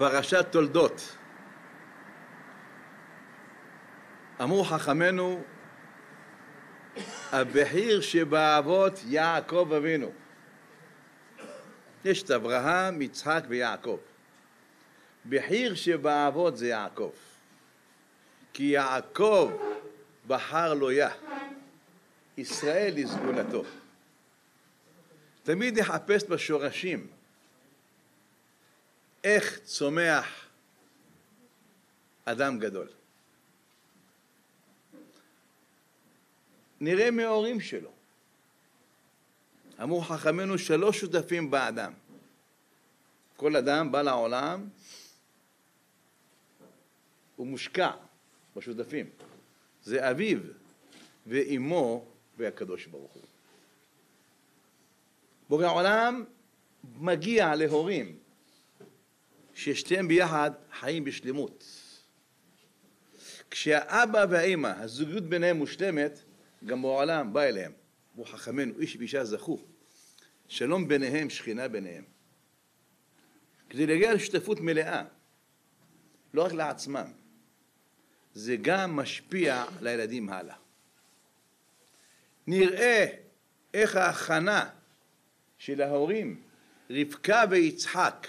פרשת תולדות. אמרו חכמינו, הבכיר שבאבות יעקב אבינו. יש את אברהם, יצחק ויעקב. בכיר שבאבות זה יעקב. כי יעקב בחר לו יה. ישראל היא סגולתו. תמיד נחפש בשורשים איך צומח אדם גדול. נראה מההורים שלו. אמרו חכמינו שלוש שותפים באדם. כל אדם בא לעולם, הוא מושקע בשותפים. זה אביו ואימו והקדוש ברוך הוא. בורא עולם מגיע להורים ששתיהם ביחד חיים בשלמות. כשהאבא והאימא, הזוגיות ביניהם מושלמת, גם בעולם בא אליהם. בו חכמינו, איש ואישה זכו. שלום ביניהם, שכינה ביניהם. כדי להגיע לשותפות מלאה, לא רק לעצמם, זה גם משפיע לילדים הלאה. נראה איך ההכנה של ההורים, רבקה ויצחק,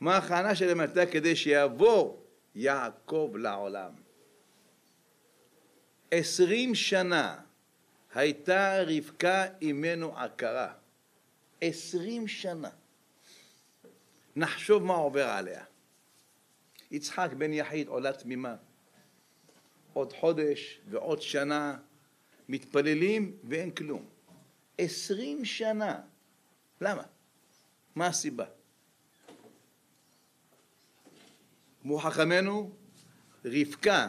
מה ההכנה שלהם הייתה כדי שיבוא יעקב לעולם. עשרים שנה הייתה רבקה אימנו עקרה. עשרים שנה. נחשוב מה עובר עליה. יצחק בן יחיד עולה תמימה. עוד חודש ועוד שנה מתפללים ואין כלום. עשרים שנה. למה? מה הסיבה? כמו חכמינו, רבקה,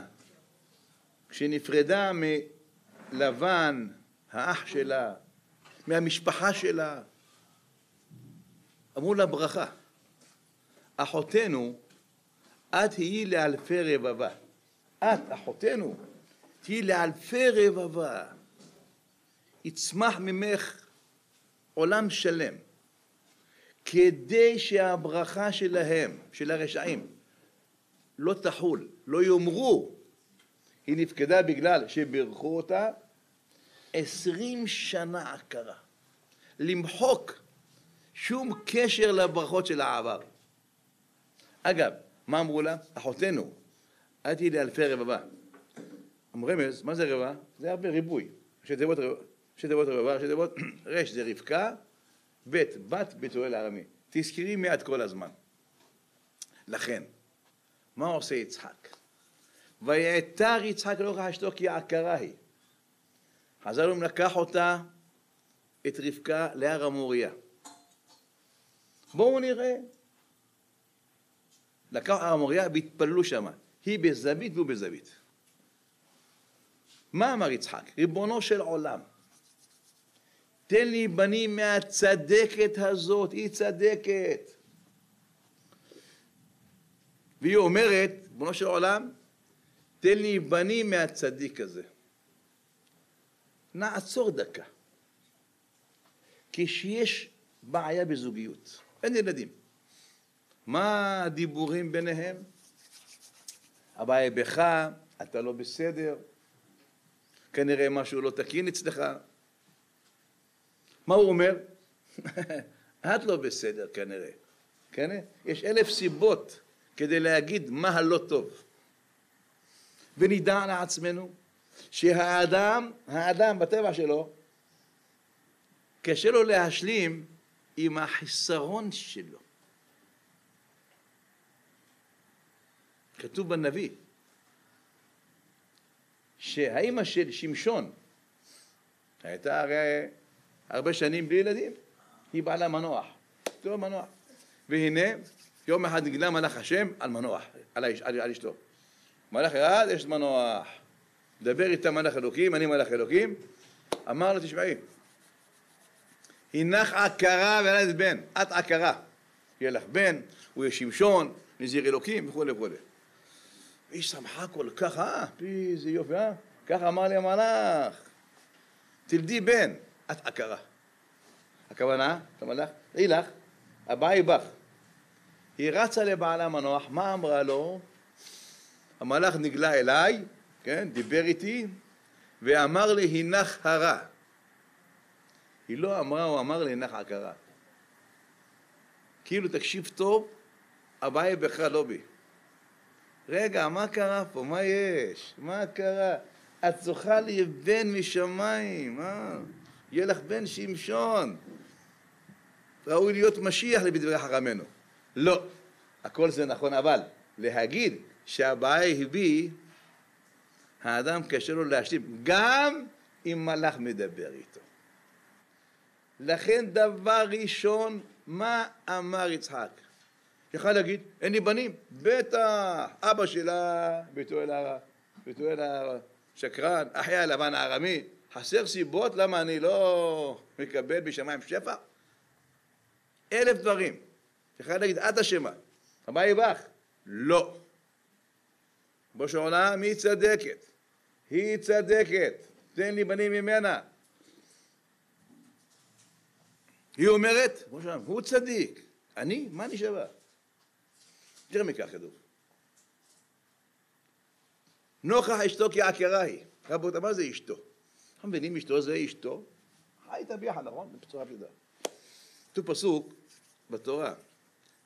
כשנפרדה מלבן, האח שלה, מהמשפחה שלה, אמרו לה ברכה, אחותנו, את תהיי לאלפי רבבה. את, אחותנו, תהיי לאלפי רבבה. יצמח ממך עולם שלם, כדי שהברכה שלהם, של הרשעים, לא תחול, לא יאמרו, היא נפקדה בגלל שבירכו אותה, עשרים שנה עקרה. למחוק שום קשר לברכות של העבר. אגב, מה אמרו לה? אחותנו, אל תהיי לאלפי רבבה. רמז, מה זה רבבה? זה הרבה ריבוי. ראשי תיבות רבבה, ראשי תיבות רש זה רבקה, ב' בת בתואל הארמי. תזכרי מיד כל הזמן. לכן, מה עושה יצחק? ויעתר יצחק לאורך אשתו כי עקרה היא. חז"ל אומרים לקח אותה, את רבקה, להר המוריה. בואו נראה. לקח הר המוריה והתפללו שם. היא בזווית והוא בזווית. מה אמר יצחק? ריבונו של עולם, תן לי בנים מהצדקת הזאת, היא צדקת. והיא אומרת, ריבונו של עולם, תן לי בנים מהצדיק הזה. נעצור דקה. כשיש בעיה בזוגיות, אין ילדים. מה הדיבורים ביניהם? הבעיה בך, אתה לא בסדר, כנראה משהו לא תקין אצלך. מה הוא אומר? את לא בסדר כנראה. כן? יש אלף סיבות כדי להגיד מה הלא טוב. ונדע לעצמנו שהאדם, האדם בטבע שלו, קשה לו להשלים עם החיסרון שלו. כתוב בנביא שהאימא של שמשון הייתה הרי הרבה שנים בלי ילדים, היא בעלה מנוח, לא מנוח. והנה יום אחד נגלה מלאך השם על מנוח, על, האש, על, על אשתו. מלאך אחד, יש מנוח. דבר איתה מלאך אלוקים, אני מלאך אלוקים. אמר לו, תשמעי, הנך עקרה וילדת בן, את עקרה. יהיה לך בן, הוא יהיה שמשון, נזיר אלוקים וכולי וכולי. והיא שמחה כל כך, אה, איזה יופי, אה? ככה אמר לי המלאך, תלדי בן, את עקרה. הכוונה, אתה מלאך, ראי לך, הבאה היא בך. היא רצה לבעלה המנוח, מה אמרה לו? המלאך נגלה אליי, כן, דיבר איתי, ואמר לי הנך הרע. היא לא אמרה, הוא אמר לי הנך עקרה. כאילו, תקשיב טוב, הבעיה בך, לא בי. רגע, מה קרה פה? מה יש? מה קרה? את זוכה לי בן משמיים, אה? יהיה לך בן שמשון. ראוי להיות משיח בדברי חכמינו. לא, הכל זה נכון, אבל להגיד שהבעיה בי, האדם קשה לו להשלים, גם אם מלאך מדבר איתו. לכן דבר ראשון, מה אמר יצחק? יכל להגיד, אין לי בנים. בטח, אבא שלה בתואל בתואל השקרן, אחי הלבן הארמי. חסר סיבות למה אני לא מקבל בשמיים שפע? אלף דברים. יכל להגיד, את אשמה. הבא יבח. לא. בו שעולם היא צדקת. היא צדקת. תן לי בנים ממנה. היא אומרת, הוא צדיק. אני? מה אני שווה? יותר מכך כתוב. נוכח אשתו כי עקרה היא. רבותיי, מה זה אשתו? אנחנו מבינים אשתו זה אשתו? חי איתה ביחד, נכון? בצורה פשוטה. כתוב פסוק בתורה,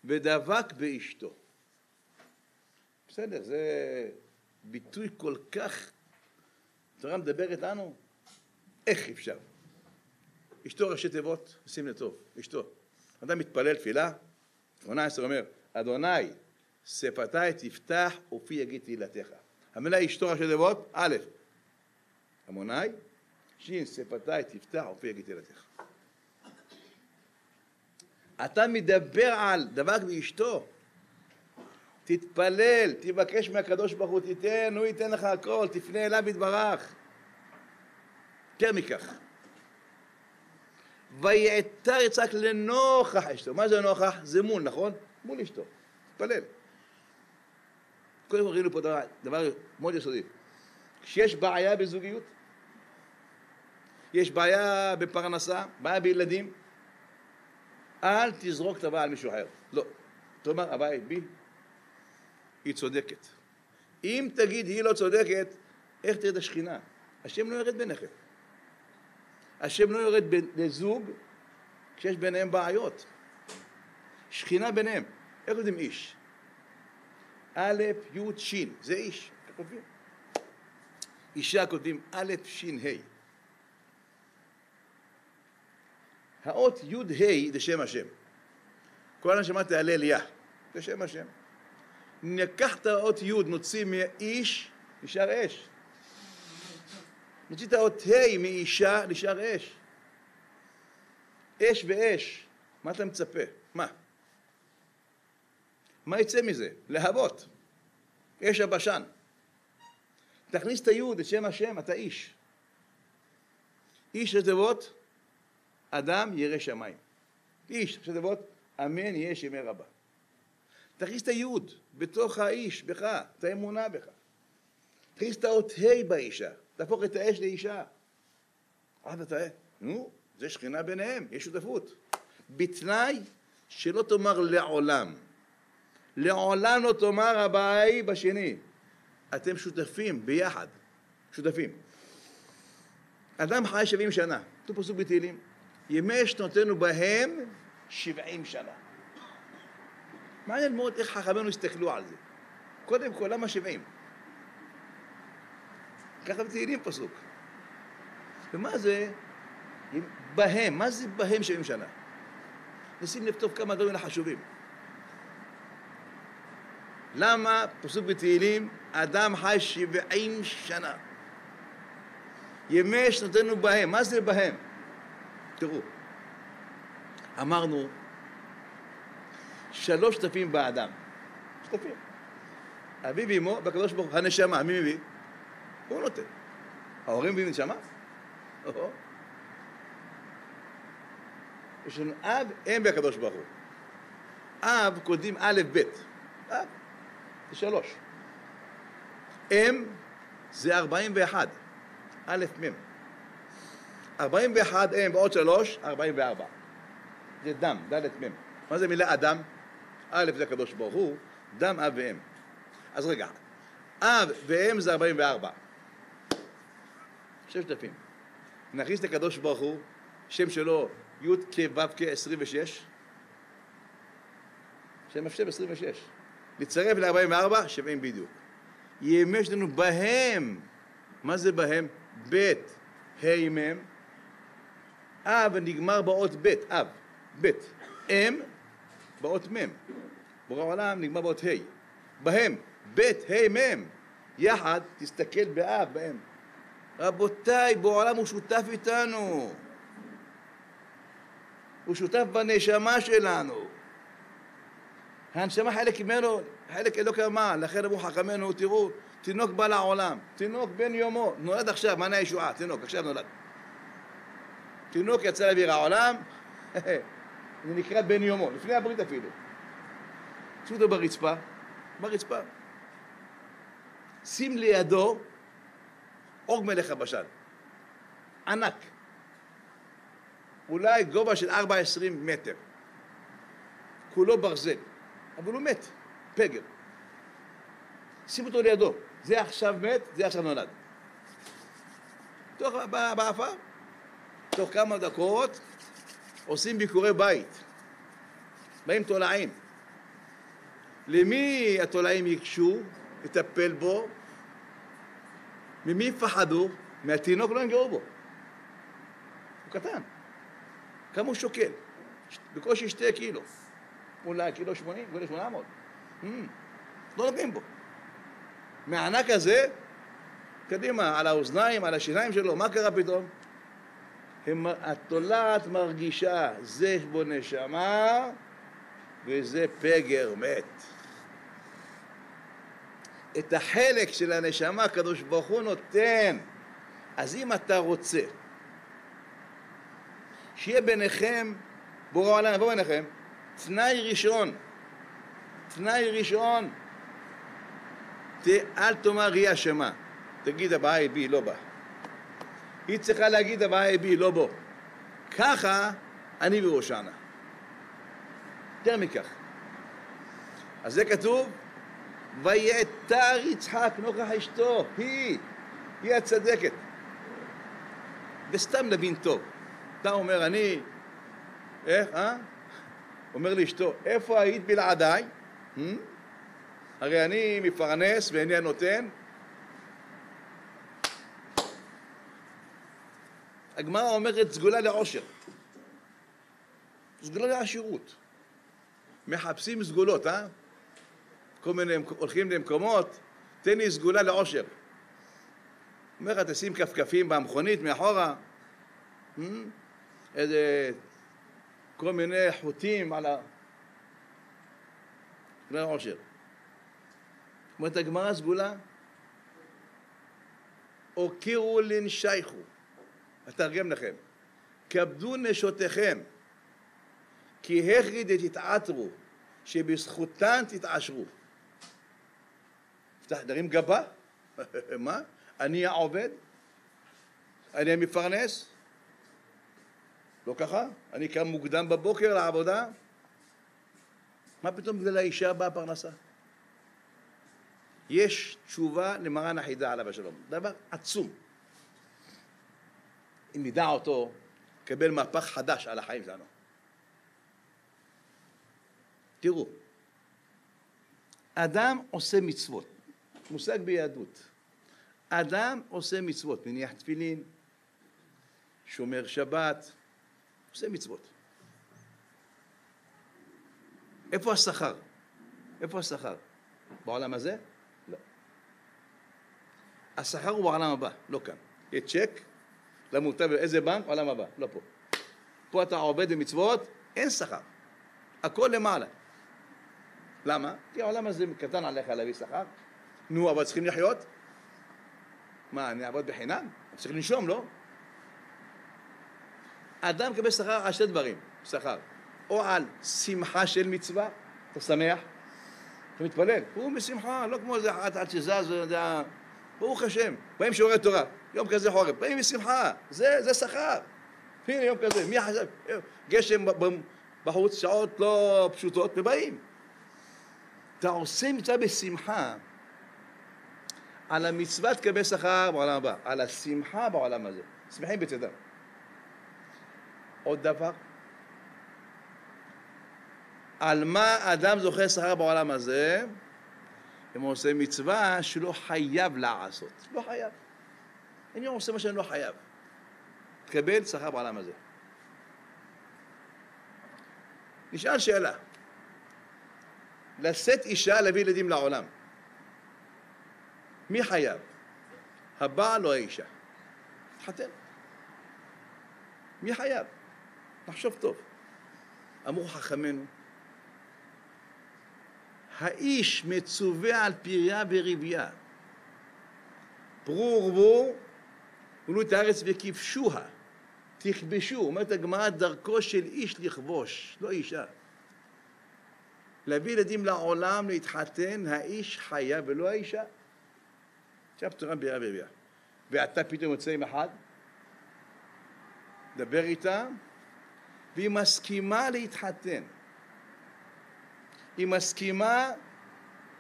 ודבק באשתו. בסדר, זה ביטוי כל כך, התורה מדבר איתנו, איך אפשר? אשתו ראשי תיבות, שים לב טוב, אשתו. אדם מתפלל תפילה, 18 אומר, אדוני שפתי תפתח ופי יגיד תהילתך. המילה אשתו ראשי תיבות, א', עמוני, שין שפתי תפתח ופי יגיד תהילתך. אתה מדבר על דבק באשתו, תתפלל, תבקש מהקדוש ברוך הוא, תיתן, הוא ייתן לך הכל, תפנה אליו יתברך. יותר מכך. ויעתר יצחק לנוכח אשתו. מה זה נוכח? זה מול, נכון? מול אשתו. תתפלל. קודם כל ראינו פה דבר, דבר מאוד יסודי. כשיש בעיה בזוגיות, יש בעיה בפרנסה, בעיה בילדים, אל תזרוק את הבעיה על מישהו אחר. לא. תאמר, הבעיה בי, היא צודקת. אם תגיד היא לא צודקת, איך תרד השכינה? השם לא ירד ביניכם. השם לא יורד לזוג כשיש ביניהם בעיות. שכינה ביניהם. איך יודעים איש? א', י', ש', זה איש, כותבים. אישה כותבים א', ש', ה'. האות י', ה' זה שם השם. כל הנשמה תהלל יה, זה שם השם. ניקח את האות י', נוציא מאיש, נשאר אש. נוציא את האות ה' מאישה, נשאר אש. אש ואש, מה אתה מצפה? מה? מה יצא מזה? להבות. אש הבשן. תכניס את היוד, את שם השם, אתה איש. איש לתיבות, אדם ירא שמיים. איש, לתיבות, אמן יהיה שמי רבה. תכניס את היוד בתוך האיש, בך, את האמונה בך. תכניס את האות ה' באישה, תהפוך את האש לאישה. אז אתה, נו, זה שכינה ביניהם, יש שותפות. בתנאי שלא תאמר לעולם. לעולם לא תאמר הבעיה בשני. אתם שותפים ביחד, שותפים. אדם חי שבעים שנה, כתוב פסוק בתהילים, ימי שנותינו בהם שבעים שנה. מעניין מאוד איך חכמינו הסתכלו על זה. קודם כל, למה שבעים? ככה בתהילים פסוק. ומה זה בהם? מה זה בהם שבעים שנה? נשים לב כמה דברים חשובים. למה פסוק בתהילים אדם חי שבעים שנה? ימי שנותינו בהם, מה זה בהם? תראו, אמרנו שלוש שותפים באדם, שותפים. אבי ואמו והקדוש ברוך הנשמה, מי מביא? הוא נותן. ההורים מביאים נשמה? יש לנו אב, אם והקדוש ברוך הוא. אב קודמים א', ב'. אב, זה שלוש. אם זה ארבעים ואחד. א', מ'. ארבעים ואחד אם ועוד שלוש, ארבעים וארבע. זה דם, ד', מ'. מה זה מילה אדם? א' זה הקדוש ברוך הוא, דם אב ואם. אז רגע, אב ואם זה 44. ששת אלפים. נכניס את הקדוש ברוך הוא, שם שלו י' כ' ו' כ' 26, שם השם 26. לצרף ל-44, 70 בדיוק. ימי שלנו בהם, מה זה בהם? ב' ה' מ', אב נגמר באות ב', אב, ב', אם באות מ', בורא העולם נגמר באות ה', בהם, ב' ה' מ', יחד תסתכל באב, בהם. רבותיי, בורא העולם הוא שותף איתנו. הוא שותף בנשמה שלנו. הנשמה חלק ממנו, חלק אלוקי מה, לכן אמרו חכמינו, תראו, תינוק בא לעולם, תינוק בן יומו, נולד עכשיו, מענה הישועה, תינוק, עכשיו נולד. תינוק יצא לאוויר העולם, זה נקרא בן יומו, לפני הברית אפילו. שים אותו ברצפה, ברצפה. שים לידו עוג מלך הבשן, ענק, אולי גובה של 4-20 מטר, כולו ברזל, אבל הוא מת, פגר. שים אותו לידו, זה עכשיו מת, זה עכשיו נולד. תוך, באפר, תוך כמה דקות עושים ביקורי בית, באים תולעים. למי התולעים ייגשו לטפל בו? ממי יפחדו? מהתינוק לא ינגעו בו. הוא קטן. כמה הוא שוקל? בקושי שתי קילו. אולי קילו שמונים, אולי שמונה מאות. Hmm. לא נוגעים בו. מהענק הזה, קדימה, על האוזניים, על השיניים שלו, מה קרה פתאום? הם, התולעת מרגישה, זה בו נשמה וזה פגר מת. את החלק של הנשמה הקדוש ברוך הוא נותן. אז אם אתה רוצה שיהיה ביניכם, בורא העולם יבוא ביניכם, תנאי ראשון, תנאי ראשון, ת, אל תאמר היא אשמה, תגיד הבאה היא בי, לא בה. היא צריכה להגיד היא בי, לא בו. ככה אני בראשנה. יותר מכך. אז זה כתוב, ויעתר יצחק נוכח אשתו, היא, היא הצדקת. וסתם נבין טוב. אתה אומר, אני, איך, אה? אומר לאשתו, איפה היית בלעדיי? Hmm? הרי אני מפרנס ואני הנותן. הגמרא אומרת סגולה לעושר, סגולה לעשירות. מחפשים סגולות, אה? כל מיני, הולכים למקומות, תן לי סגולה לעושר. אומר לך, תשים כפכפים במכונית מאחורה? איזה כל מיני חוטים על ה... סגולה לעושר. אומרת הגמרא סגולה, הוקירו לנשייכו, אתרגם לכם, כבדו נשותיכם, כי הכריד תתעטרו, שבזכותן תתעשרו. נרים גבה? מה? אני העובד? אני המפרנס? לא ככה? אני קם מוקדם בבוקר לעבודה? מה פתאום בגלל האישה באה פרנסה? יש תשובה למרן החידה עליו השלום. דבר עצום. אם נדע אותו, נקבל מהפך חדש על החיים שלנו. תראו, אדם עושה מצוות, מושג ביהדות. אדם עושה מצוות, מניח תפילין, שומר שבת, עושה מצוות. איפה השכר? איפה השכר? בעולם הזה? לא. השכר הוא בעולם הבא, לא כאן. יש צ'ק למוטב, איזה בנק? עולם הבא, לא פה. פה אתה עובד במצוות, אין שכר. הכל למעלה. למה? כי העולם הזה קטן עליך להביא שכר. נו, אבל צריכים לחיות. מה, אני אעבוד בחינם? צריך לנשום, לא? אדם מקבל שכר על שתי דברים, שכר. או על שמחה של מצווה, אתה שמח, אתה מתפלל, הוא משמחה, לא כמו איזה אחת עד שזז, ברוך השם, באים שיעורי תורה, יום כזה חורף, באים משמחה, זה, זה שכר. הנה יום כזה, מי חשב? גשם בחוץ, שעות לא פשוטות, ובאים. אתה עושה מצווה בשמחה על המצווה תקבל שכר בעולם הבא, על השמחה בעולם הזה. שמחים בצדם. עוד דבר, על מה אדם זוכה שכר בעולם הזה, אם הוא עושה מצווה שלא חייב לעשות. לא חייב. אני עושה מה שאני לא חייב. תקבל שכר בעולם הזה. נשאל שאלה, לשאת אישה להביא ילדים לעולם, מי חייב? הבעל או האישה? תחתן. מי חייב? נחשוב טוב. אמרו חכמינו, האיש מצווה על פריה ורבייה. פרו ורבו ולו את הארץ וכבשוה. תכבשו, אומרת הגמרא, דרכו של איש לכבוש, לא אישה. להביא ילדים לעולם, להתחתן, האיש חייב ולא האישה. עכשיו פתורה בירה ורבייה. ואתה פתאום יוצא עם אחד, דבר איתה, והיא מסכימה להתחתן. היא מסכימה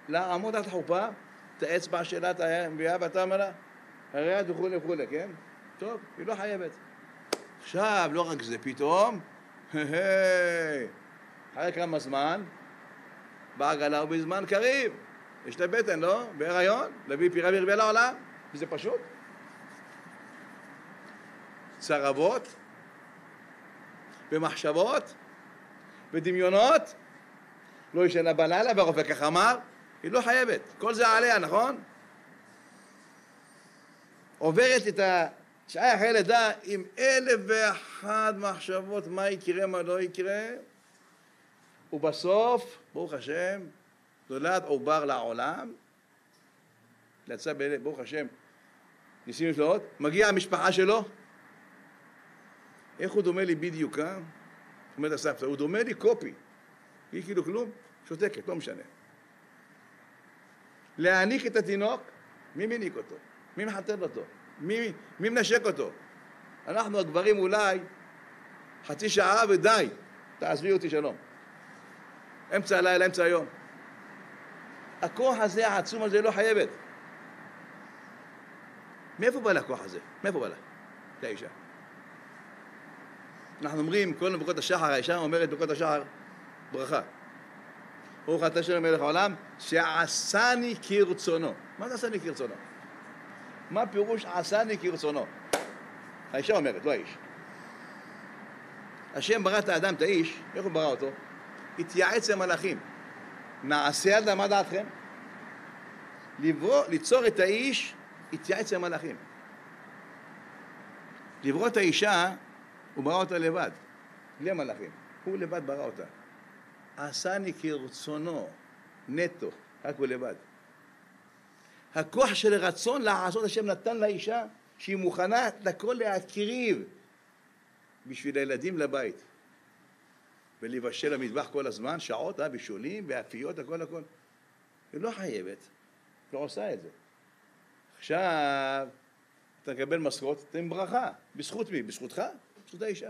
לעמוד על החופה, את האצבע שלה, את המביאה, ואתה אומר לה, הרי את וכולי וכולי, כן? טוב, היא לא חייבת. עכשיו, לא רק זה, פתאום, אחרי כמה זמן, בעגלה ובזמן קריב. יש לה בטן, לא? בהיריון, להביא פירה ורבייה לעולם, וזה פשוט. צרבות, במחשבות, בדמיונות, לא ישנה בלילה, והרופא ככה אמר, היא לא חייבת, כל זה עליה, נכון? עוברת את השעה אחרי לידה עם אלף ואחת מחשבות מה יקרה, מה לא יקרה, ובסוף, ברוך השם, נולד עובר לעולם, יצא, ברוך השם, ניסים נפלאות, מגיעה המשפחה שלו, איך הוא דומה לי בדיוק, אה? אומרת הסבתא, הוא דומה לי קופי. היא כאילו כלום, שותקת, לא משנה. להעניק את התינוק, מי מניק אותו? מי מחתן אותו? מי, מי מנשק אותו? אנחנו הגברים אולי חצי שעה ודי, תעזבי אותי שלום. אמצע הלילה, אמצע היום. הכוח הזה, העצום הזה, לא חייבת. מאיפה בא לה הכוח הזה? מאיפה בא לה? לאישה. אנחנו אומרים, כל ברכות השחר, האישה אומרת ברכות השחר, ברכה. ברוך אתה של מלך העולם, שעשני כרצונו. מה זה עשני כרצונו? מה פירוש עשני כרצונו? האישה אומרת, לא האיש. השם ברא את האדם, את האיש, איך הוא ברא אותו? התייעץ עם מלאכים. נעשה על מה דעתכם? לברוא, ליצור את האיש, התייעץ עם מלאכים. לברוא את האישה, הוא ברא אותה לבד, בלי המלאכים. הוא לבד ברא אותה. עשני כרצונו, נטו, רק הוא לבד. הכוח של הרצון לעשות השם נתן לאישה שהיא מוכנה את הכל להקריב בשביל הילדים לבית ולבשל המטבח כל הזמן, שעות, אה, בישולים, באפיות, הכל הכל. היא לא חייבת, לא עושה את זה. עכשיו אתה מקבל משכורת, תן ברכה. בזכות מי? בזכותך? בזכות האישה.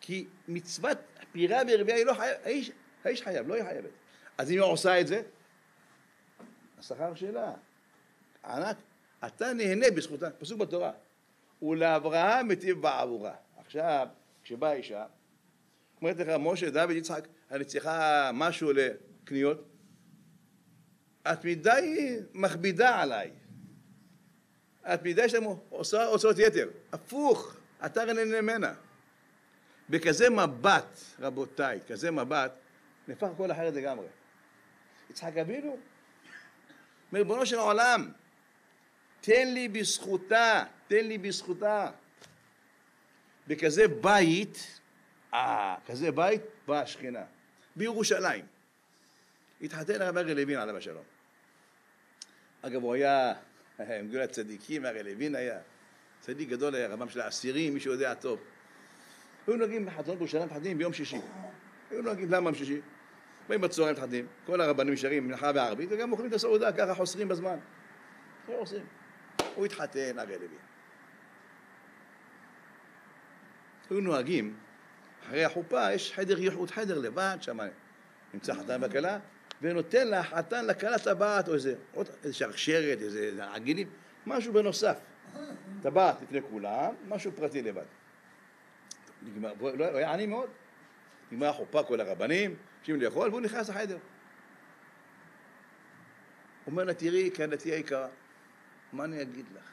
כי מצוות פירה ורבייה היא לא חייבת, האיש, האיש חייב, לא היא חייבת. אז אם היא עושה את זה, השכר שלה. ענק. אתה נהנה בזכותה, פסוק בתורה. ולאברהם מטיב בעבורה. עכשיו, כשבאה אישה, אומרת לך, משה, דוד, יצחק, אני צריכה משהו לקניות, את מדי מכבידה עליי. את מדי שאתם עושה הוצאות יתר. הפוך, אתה נהנה ממנה. בכזה מבט, רבותיי, כזה מבט, נהפך הכל אחרת לגמרי. יצחק אבינו, ריבונו של עולם, תן לי בזכותה, תן לי בזכותה. בכזה בית, אה, כזה בית, באה השכינה. בירושלים. התחתן הרב אריה לוין עליו השלום. אגב, הוא היה מגדול הצדיקים, אריה לוין היה. צדיק גדול היה, רבם של האסירים, מי שיודע טוב. היו נוהגים בחתונות בירושלים, מתחתנים ביום שישי. היו נוהגים, למה ביום שישי? באים בצהריים מתחתנים, כל הרבנים נשארים מנחה בערבית, וגם אוכלים את הסעודה, ככה חוסרים בזמן. לא עושים. הוא התחתן, אריה לוין. היו נוהגים, אחרי החופה יש חדר ייחוד, חדר לבד שם, נמצא חתן וכלה, ונותן לחתן לכלה טבעת או איזה, עוד איזה שרשרת, איזה איזה עגילים, משהו בנוסף. טבעת לפני כולם, משהו פרטי לבד. נגמר, לא- הוא היה עני מאוד. נגמר החופה כל הרבנים, יושבים לאכול, והוא נכנס לחדר. אומר לה, תראי, כהנתי היקרה, מה אני אגיד לך?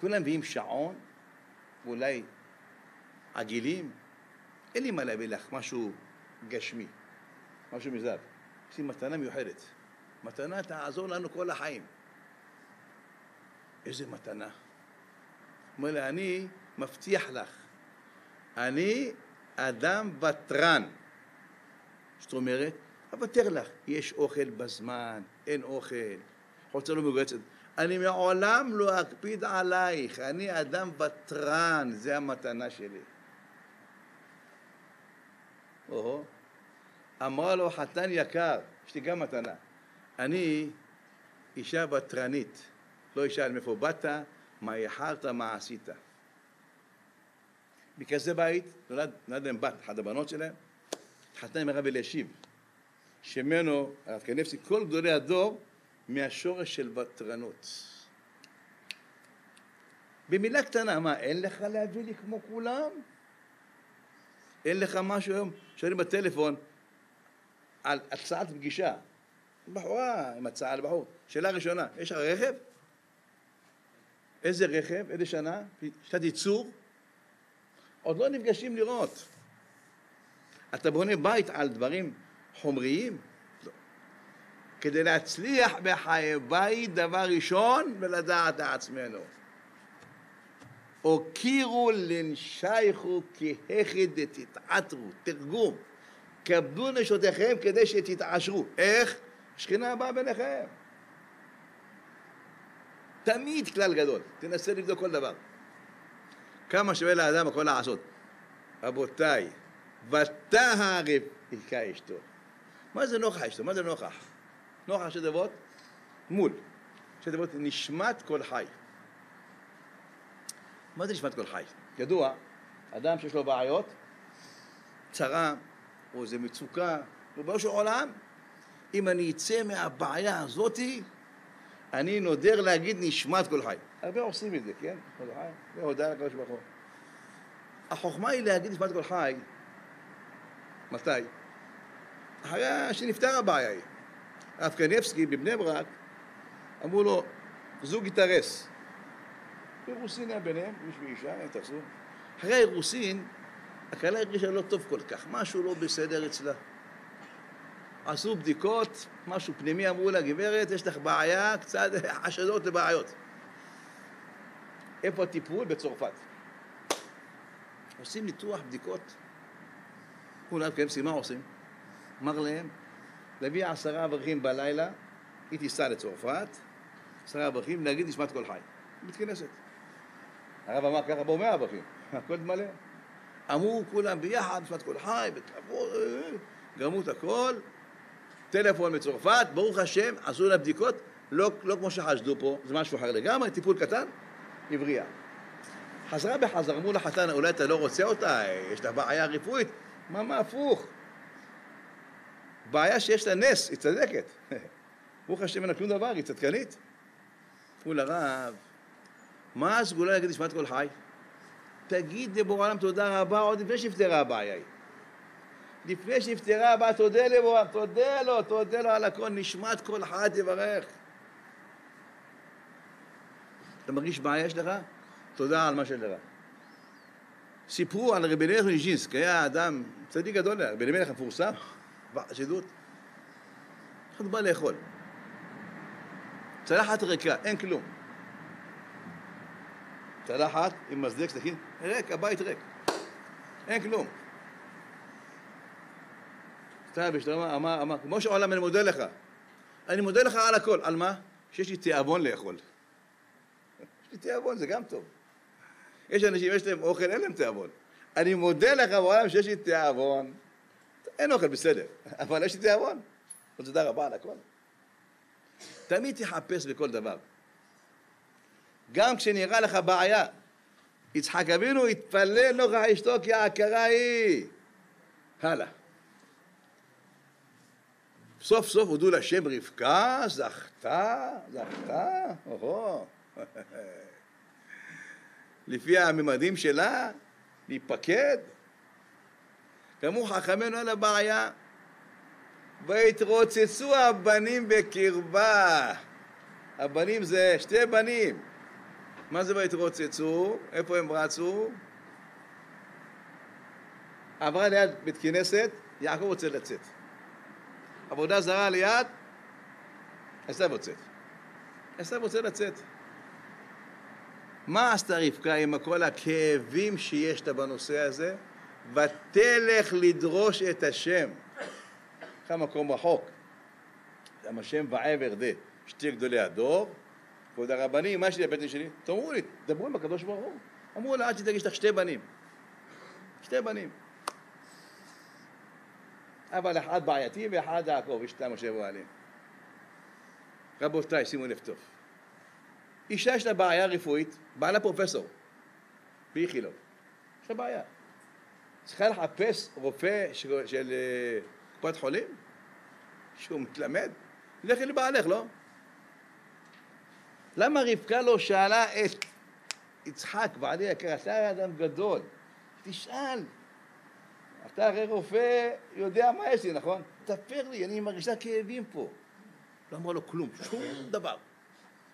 כולם מביאים שעון, ואולי עגילים, אין לי מה להביא לך, משהו גשמי, משהו מזהב. יש לי מתנה מיוחדת. מתנה תעזור לנו כל החיים. איזה מתנה? אומר לה, אני מבטיח לך, אני אדם ותרן. זאת אומרת, אוותר לך, יש אוכל בזמן, אין אוכל, חוצה לא מגועצת. אני מעולם לא אקפיד עלייך, אני אדם ותרן, זה המתנה שלי. או אמרה לו חתן יקר, יש לי גם מתנה. אני אישה ותרנית, לא אישה על מאיפה באת, מה איחרת, מה עשית. בכזה בית נולד, נולד להם בת, אחת הבנות שלהם, התחתנה עם הרב אלישיב, שממנו הרב קניבסקי, כל גדולי הדור, מהשורש של ותרנות. במילה קטנה, מה, אין לך להביא לי כמו כולם? אין לך משהו היום, שואלים בטלפון על הצעת פגישה. בחורה עם הצעה לבחור. שאלה ראשונה, יש לך רכב? איזה רכב? איזה שנה? שנת ייצור? עוד לא נפגשים לראות. אתה בונה בית על דברים חומריים? לא. כדי להצליח בחיי בית, דבר ראשון, ולדעת עצמנו. הוקירו לנשייכו כהכי דתתעתרו, תרגום. כבדו נשותיכם כדי שתתעשרו. איך? שכינה באה ביניכם. תמיד כלל גדול, תנסה לבדוק כל דבר. כמה שווה לאדם הכל לעשות. רבותיי, ותהרף היכה אשתו. מה זה נוכח אשתו? מה זה נוכח? נוכח ראשי תיבות? מול. ראשי תיבות נשמת כל חי. מה זה נשמת כל חי? ידוע, אדם שיש לו בעיות, צרה, או איזה מצוקה, ריבונו של עולם, אם אני אצא מהבעיה הזאתי, אני נודר להגיד נשמת כל חי. הרבה עושים את זה, כן? כל חי, והודעה לקדוש ברוך הוא. החוכמה היא להגיד נשמת כל חי, מתי? אחרי שנפתר הבעיה היא. הרב קניבסקי בבני ברק, אמרו לו, זוג התארס. אירוסין היה ביניהם, איש ואישה, הם תפסו. אחרי האירוסין, הכלה הרגישה לא טוב כל כך, משהו לא בסדר אצלה. עשו בדיקות, משהו פנימי, אמרו לה, גברת, יש לך בעיה, קצת חשדות לבעיות. איפה הטיפול? בצרפת. עושים ניתוח, בדיקות. כולם כן, מה עושים? אמר להם, להביא עשרה אברכים בלילה, היא תיסע לצרפת, עשרה אברכים, להגיד נשמת כל חי. מתכנסת. הרב אמר ככה, בואו מאה אברכים, הכל מלא. אמרו כולם ביחד, נשמת כל חי, בכבוד, גרמו את הכל, טלפון מצרפת, ברוך השם, עשו לה בדיקות, לא, לא כמו שחשדו פה, זה משהו אחר לגמרי, טיפול קטן, הבריאה. חזרה בחזרה, אמרו לחתן, אולי אתה לא רוצה אותה, יש לה בעיה רפואית, מה, מה, הפוך. בעיה שיש לה נס, היא צדקת. ברוך השם אין לה כלום דבר, היא צדקנית. אמרו לרב, מה הסגולה להגיד נשמת כל חי? תגיד לבורא עולם תודה רבה עוד לפני שנפתרה הבעיה היא. לפני שנפטרה הבאה, תודה לבורא, תודה לו, תודה לו על הכל, נשמת כל חי תברך. אתה מרגיש בעיה יש לך? תודה על מה שיש לך. סיפרו על רבי אלימלך מניז'ינסק, היה אדם, צדיק גדול, רבי אלימלך המפורסם, בחסידות. אחד בא לאכול. צלחת ריקה, אין כלום. צלחת עם מזלג, סכין, ריק, הבית ריק. אין כלום. סתיו בשלמה אמר, אמר, כמו שעולם אני מודה לך. אני מודה לך על הכל. על מה? שיש לי תיאבון לאכול. יש לי תיאבון, זה גם טוב. יש אנשים, יש להם אוכל, אין להם תיאבון. אני מודה לך בעולם שיש לי תיאבון. אין אוכל, בסדר, אבל יש לי תיאבון. תודה רבה על הכל. תמיד תחפש בכל דבר. גם כשנראה לך בעיה, יצחק אבינו התפלל נוכח אשתו כי ההכרה היא. הלאה. סוף סוף הודו לשם רבקה, זכתה, זכתה, אוהו. לפי הממדים שלה, להיפקד. כאמור חכמינו על הבעיה, ויתרוצצו הבנים בקרבה. הבנים זה שתי בנים. מה זה ויתרוצצו? איפה הם רצו? עברה ליד בית כנסת, יעקב רוצה לצאת. עבודה זרה ליד, עשיו יוצאת. עשיו רוצה לצאת. מה עשתה רבקה עם כל הכאבים שיש לה בנושא הזה? ותלך לדרוש את השם. לך מקום רחוק. גם השם ועבר דה, שתי גדולי הדור. כבוד הרבנים, מה יש לי לבטן שלי? תאמרו לי, דברו עם הקדוש ברוך הוא. אמרו לה, עד שתגיד, יש לך שתי בנים. שתי בנים. אבל אחד בעייתי ואחד יעקב, שתיים משה ואוהלים. רבותיי, שימו לב טוב. אישה יש לה בעיה רפואית, בעלה פרופסור, באיכילוב. יש לה בעיה. צריכה לחפש רופא של, של אה, קופת חולים, שהוא מתלמד, לכי לבעלך, לא? למה רבקה לא שאלה את יצחק, בעלי יקר, אתה אדם גדול, תשאל. אתה הרי רופא, יודע מה יש לי, נכון? תפר לי, אני מרגישה כאבים פה. לא אמרה לו כלום, שום דבר.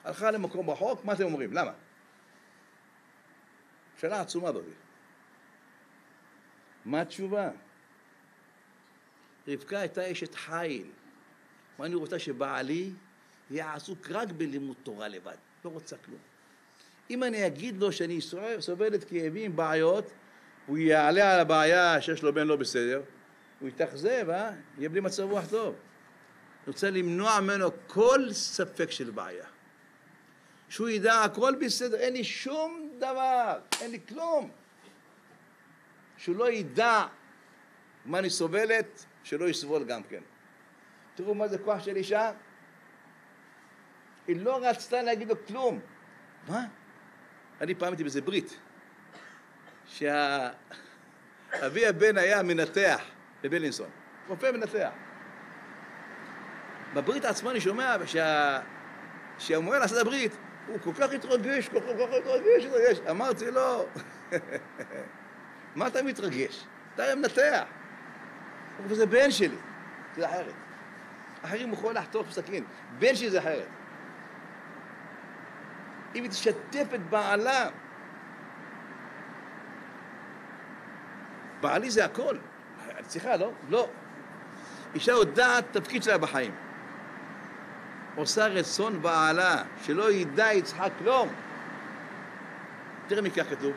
הלכה למקום רחוק, מה אתם אומרים? למה? שאלה עצומה זאת. מה התשובה? רבקה הייתה אשת חיל. ואני רוצה שבעלי יהיה עסוק רק בלימוד תורה לבד, לא רוצה כלום. אם אני אגיד לו שאני סובלת כאבים, בעיות, הוא יעלה על הבעיה שיש לו בן לא בסדר, הוא יתאכזב, אה? יהיה בלי מצב רוח טוב. אני רוצה למנוע ממנו כל ספק של בעיה. שהוא ידע הכל בסדר, אין לי שום דבר, אין לי כלום. שהוא לא ידע מה אני סובלת, שלא יסבול גם כן. תראו מה זה כוח של אישה? היא לא רצתה להגיד לו כלום. מה? אני פעם הייתי באיזה ברית, שאבי הבן היה מנתח בבלינסון, רופא מנתח. בברית עצמה אני שומע שה... שהמוהל עשה את הברית, הוא כל כך התרגש, כל כך התרגש, התרגש. אמרתי לו, מה אתה מתרגש? אתה מנתח. וזה בן שלי, זה אחרת. אחרים יכול לחטוף סכין, בן שלי זה אחרת. אם היא תשתף את בעלה, בעלי זה הכל. צריכה, לא? לא. אישה יודעת תפקיד שלה בחיים. עושה רצון בעלה, שלא ידע יצחק כלום. תראה מי כך כתוב.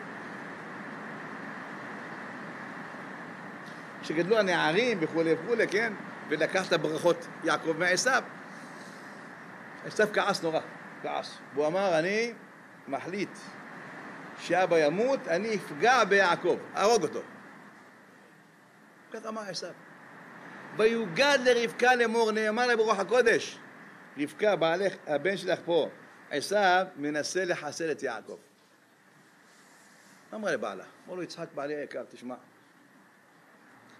שגדלו הנערים וכולי וכולי, כן? ולקח את הברכות יעקב מעשיו. עשיו כעס נורא, כעס. והוא אמר, אני מחליט שאבא ימות, אני אפגע ביעקב, אהרוג אותו. כך אמר עשיו. ויוגד לרבקה לאמור, נאמר לה ברוח הקודש. רבקה, בעלך, הבן שלך פה, עשיו מנסה לחסל את יעקב. אמרה לבעלה, אמר לו יצחק בעלי היקר, תשמע,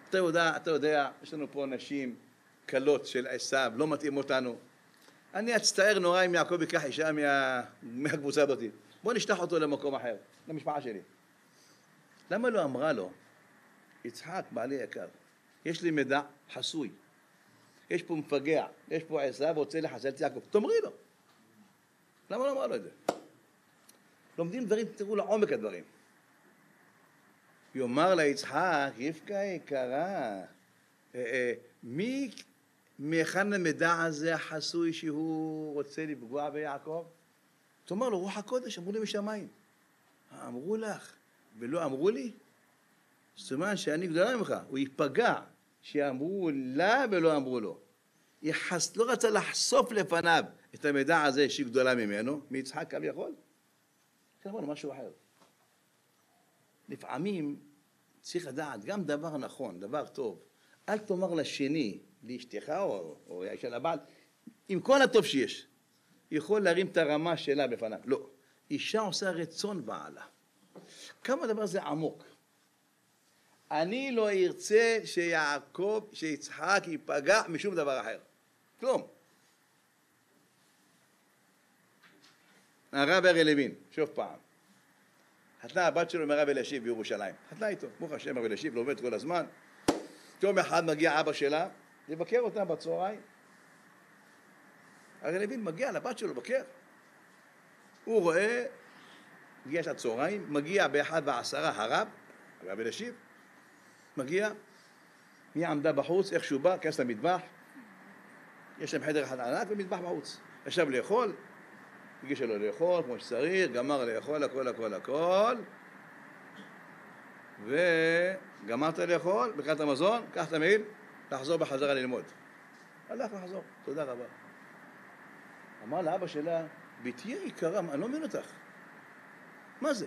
אתה יודע, אתה יודע, יש לנו פה נשים קלות של עשיו, לא מתאים אותנו. אני אצטער נורא אם יעקב ייקח אישה מה, מהקבוצה הזאת. בוא נשלח אותו למקום אחר, למשפחה שלי. למה לא אמרה לו, יצחק, בעלי יקר, יש לי מידע חסוי. יש פה מפגע, יש פה עשיו רוצה לחסל את יעקב, תאמרי לו. למה לא אמרה לו את זה? לומדים דברים, תראו לעומק הדברים. יאמר לה יצחק, רבקה יקרה, אה, אה, מי, מהיכן המידע הזה החסוי שהוא רוצה לפגוע ביעקב? תאמר לו, רוח הקודש, אמרו לי משמיים. אמרו לך, ולא אמרו לי? אומרת שאני גדולה ממך, הוא ייפגע, שאמרו לה ולא אמרו לו. היא חס... לא רצה לחשוף לפניו את המידע הזה שהיא גדולה ממנו, מיצחק כביכול. כן, אמרנו משהו אחר. לפעמים צריך לדעת גם דבר נכון, דבר טוב. אל תאמר לשני, לאשתך או, או לאישה לבעל, עם כל הטוב שיש, יכול להרים את הרמה שלה בפניו. לא. אישה עושה רצון בעלה. כמה הדבר הזה עמוק. אני לא ארצה שיעקב, שיצחק ייפגע משום דבר אחר. כלום. הרב ארי לוין, שוב פעם. חתנה הבת שלו עם הרב אלישיב בירושלים. חתנה איתו, ברוך השם הרב אלישיב לומד כל הזמן. יום אחד מגיע אבא שלה לבקר אותה בצהריים. הרי לוין מגיע לבת שלו לבקר. הוא רואה, מגיע שעת צהריים, מגיע באחד ועשרה הרב, הרב אלישיב, מגיע, מי עמדה בחוץ, איך שהוא בא, כנס למטבח, יש להם חדר אחד ענק ומטבח בחוץ. ישב לאכול, הגיש לו לאכול כמו שצריך, גמר לאכול הכל הכל הכל וגמרת לאכול, בקרת המזון, קח את המעיל, לחזור בחזרה ללמוד. הלך לחזור, תודה רבה. אמר לאבא שלה, בתי יקרה, אני לא מבין אותך. מה זה?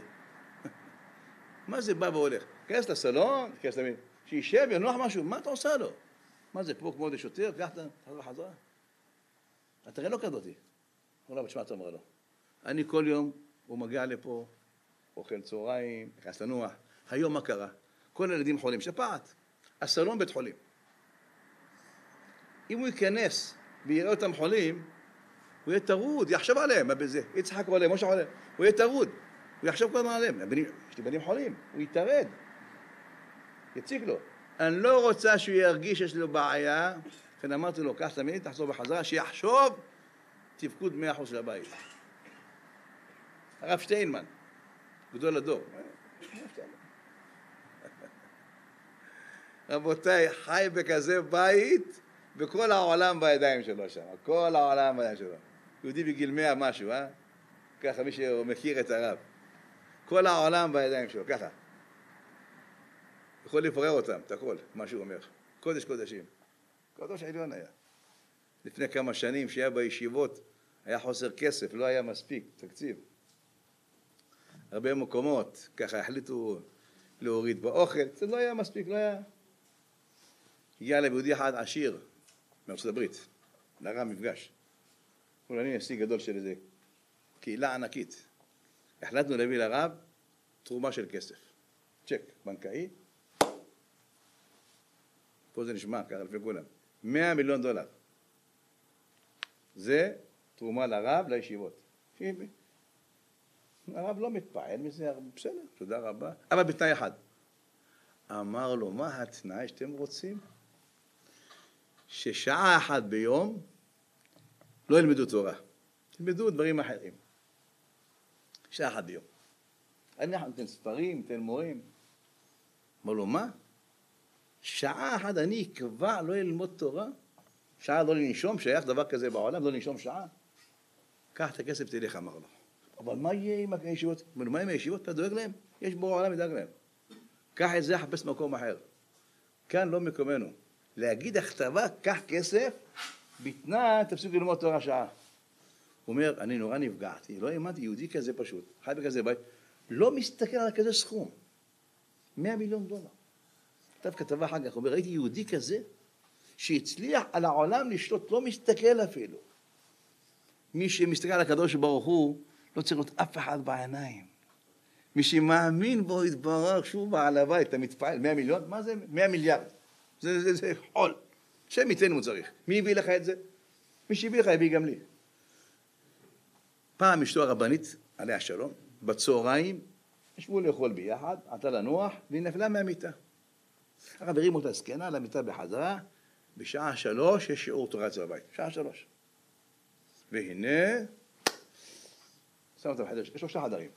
מה זה בא והולך? כנס לסלון, כנס למעיל, שישב, ינוח משהו, מה אתה עושה לו? מה זה, פה כמו איזה שוטר, קח את בחזרה. את הרי לא כזאתי. אמר לו, תשמע, אתה אומר לו, אני כל יום, הוא מגיע לפה, אוכל צהריים, נכנס לנוח. היום מה קרה? כל הילדים חולים, שפעת. הסלון בית חולים. אם הוא ייכנס ויראה אותם חולים, הוא יהיה טרוד, יחשוב עליהם, מה בזה? יצחק עליהם, משה עליהם, הוא יהיה טרוד. הוא יחשוב כל הזמן עליהם. יש לי בנים חולים, הוא ייטרד. יציק לו. אני לא רוצה שהוא ירגיש שיש לו בעיה, לכן אמרתי לו, קח את הילדים, תחזור בחזרה, שיחשוב תפקוד מאה אחוז של הבית. הרב שטיינמן, גדול הדור. רבותיי, חי בכזה בית, וכל העולם בידיים שלו שם, כל העולם בידיים שלו. יהודי בגיל מאה משהו, אה? ככה, מי שמכיר את הרב. כל העולם בידיים שלו, ככה. יכול לפורר אותם, את הכל, מה שהוא אומר. קודש קודשים. קודש עליון היה. לפני כמה שנים, שהיה בישיבות, היה חוסר כסף, לא היה מספיק תקציב. הרבה מקומות, ככה החליטו להוריד באוכל, זה לא היה מספיק, לא היה. הגיע אליי יהודי אחד עשיר מארצות הברית, נראה מפגש. הוא אני נשיא גדול של איזה קהילה ענקית. החלטנו להביא לרב תרומה של כסף. צ'ק בנקאי, פה זה נשמע ככה לפי כולם, 100 מיליון דולר. זה תרומה לרב לישיבות. הרב לא מתפעל מזה, בסדר, תודה רבה, אבל בתנאי אחד. אמר לו, מה התנאי שאתם רוצים? ששעה אחת ביום לא ילמדו תורה, ילמדו דברים אחרים. שעה אחת ביום. אני נותן ספרים, נותן מורים. אמר לו, מה? שעה אחת אני אקבע לא ללמוד תורה? שעה לא לנשום? שייך דבר כזה בעולם? לא לנשום שעה? קח את הכסף, תלך, אמר לו. אבל מה יהיה עם הישיבות? מה עם הישיבות? אתה דואג להם? יש בורא העולם ידאג להם. קח את זה, חפש מקום אחר. כאן לא מקומנו. להגיד הכתבה, קח כסף, בתנאי תפסיקו ללמוד תורה שעה. הוא אומר, אני נורא נפגעתי, לא האמנתי, יהודי כזה פשוט, חי בכזה בית, לא מסתכל על כזה סכום. 100 מיליון דולר. כתב כתבה אחר כך, הוא אומר, ראיתי יהודי כזה, שהצליח על העולם לשלוט, לא מסתכל אפילו. מי שמסתכל על הקדוש ברוך הוא, לא צריך להיות אף אחד בעיניים. מי שמאמין בו יתברר שהוא בעל הבית, אתה מתפעל, 100 מיליון? מה זה? 100 מיליארד. זה, זה, זה חול. השם ייתן הוא צריך. מי הביא לך את זה? מי שהביא לך הביא גם לי. פעם אשתו הרבנית, עליה שלום, בצהריים, ישבו לאכול ביחד, עלתה לנוח, והיא נפלה מהמיטה. הרב הרים אותה זקנה למיטה בחזרה, בשעה שלוש יש שיעור תורה אצל הבית. שעה שלוש. והנה, שם אותה בחדר, יש לו שלושה חדרים.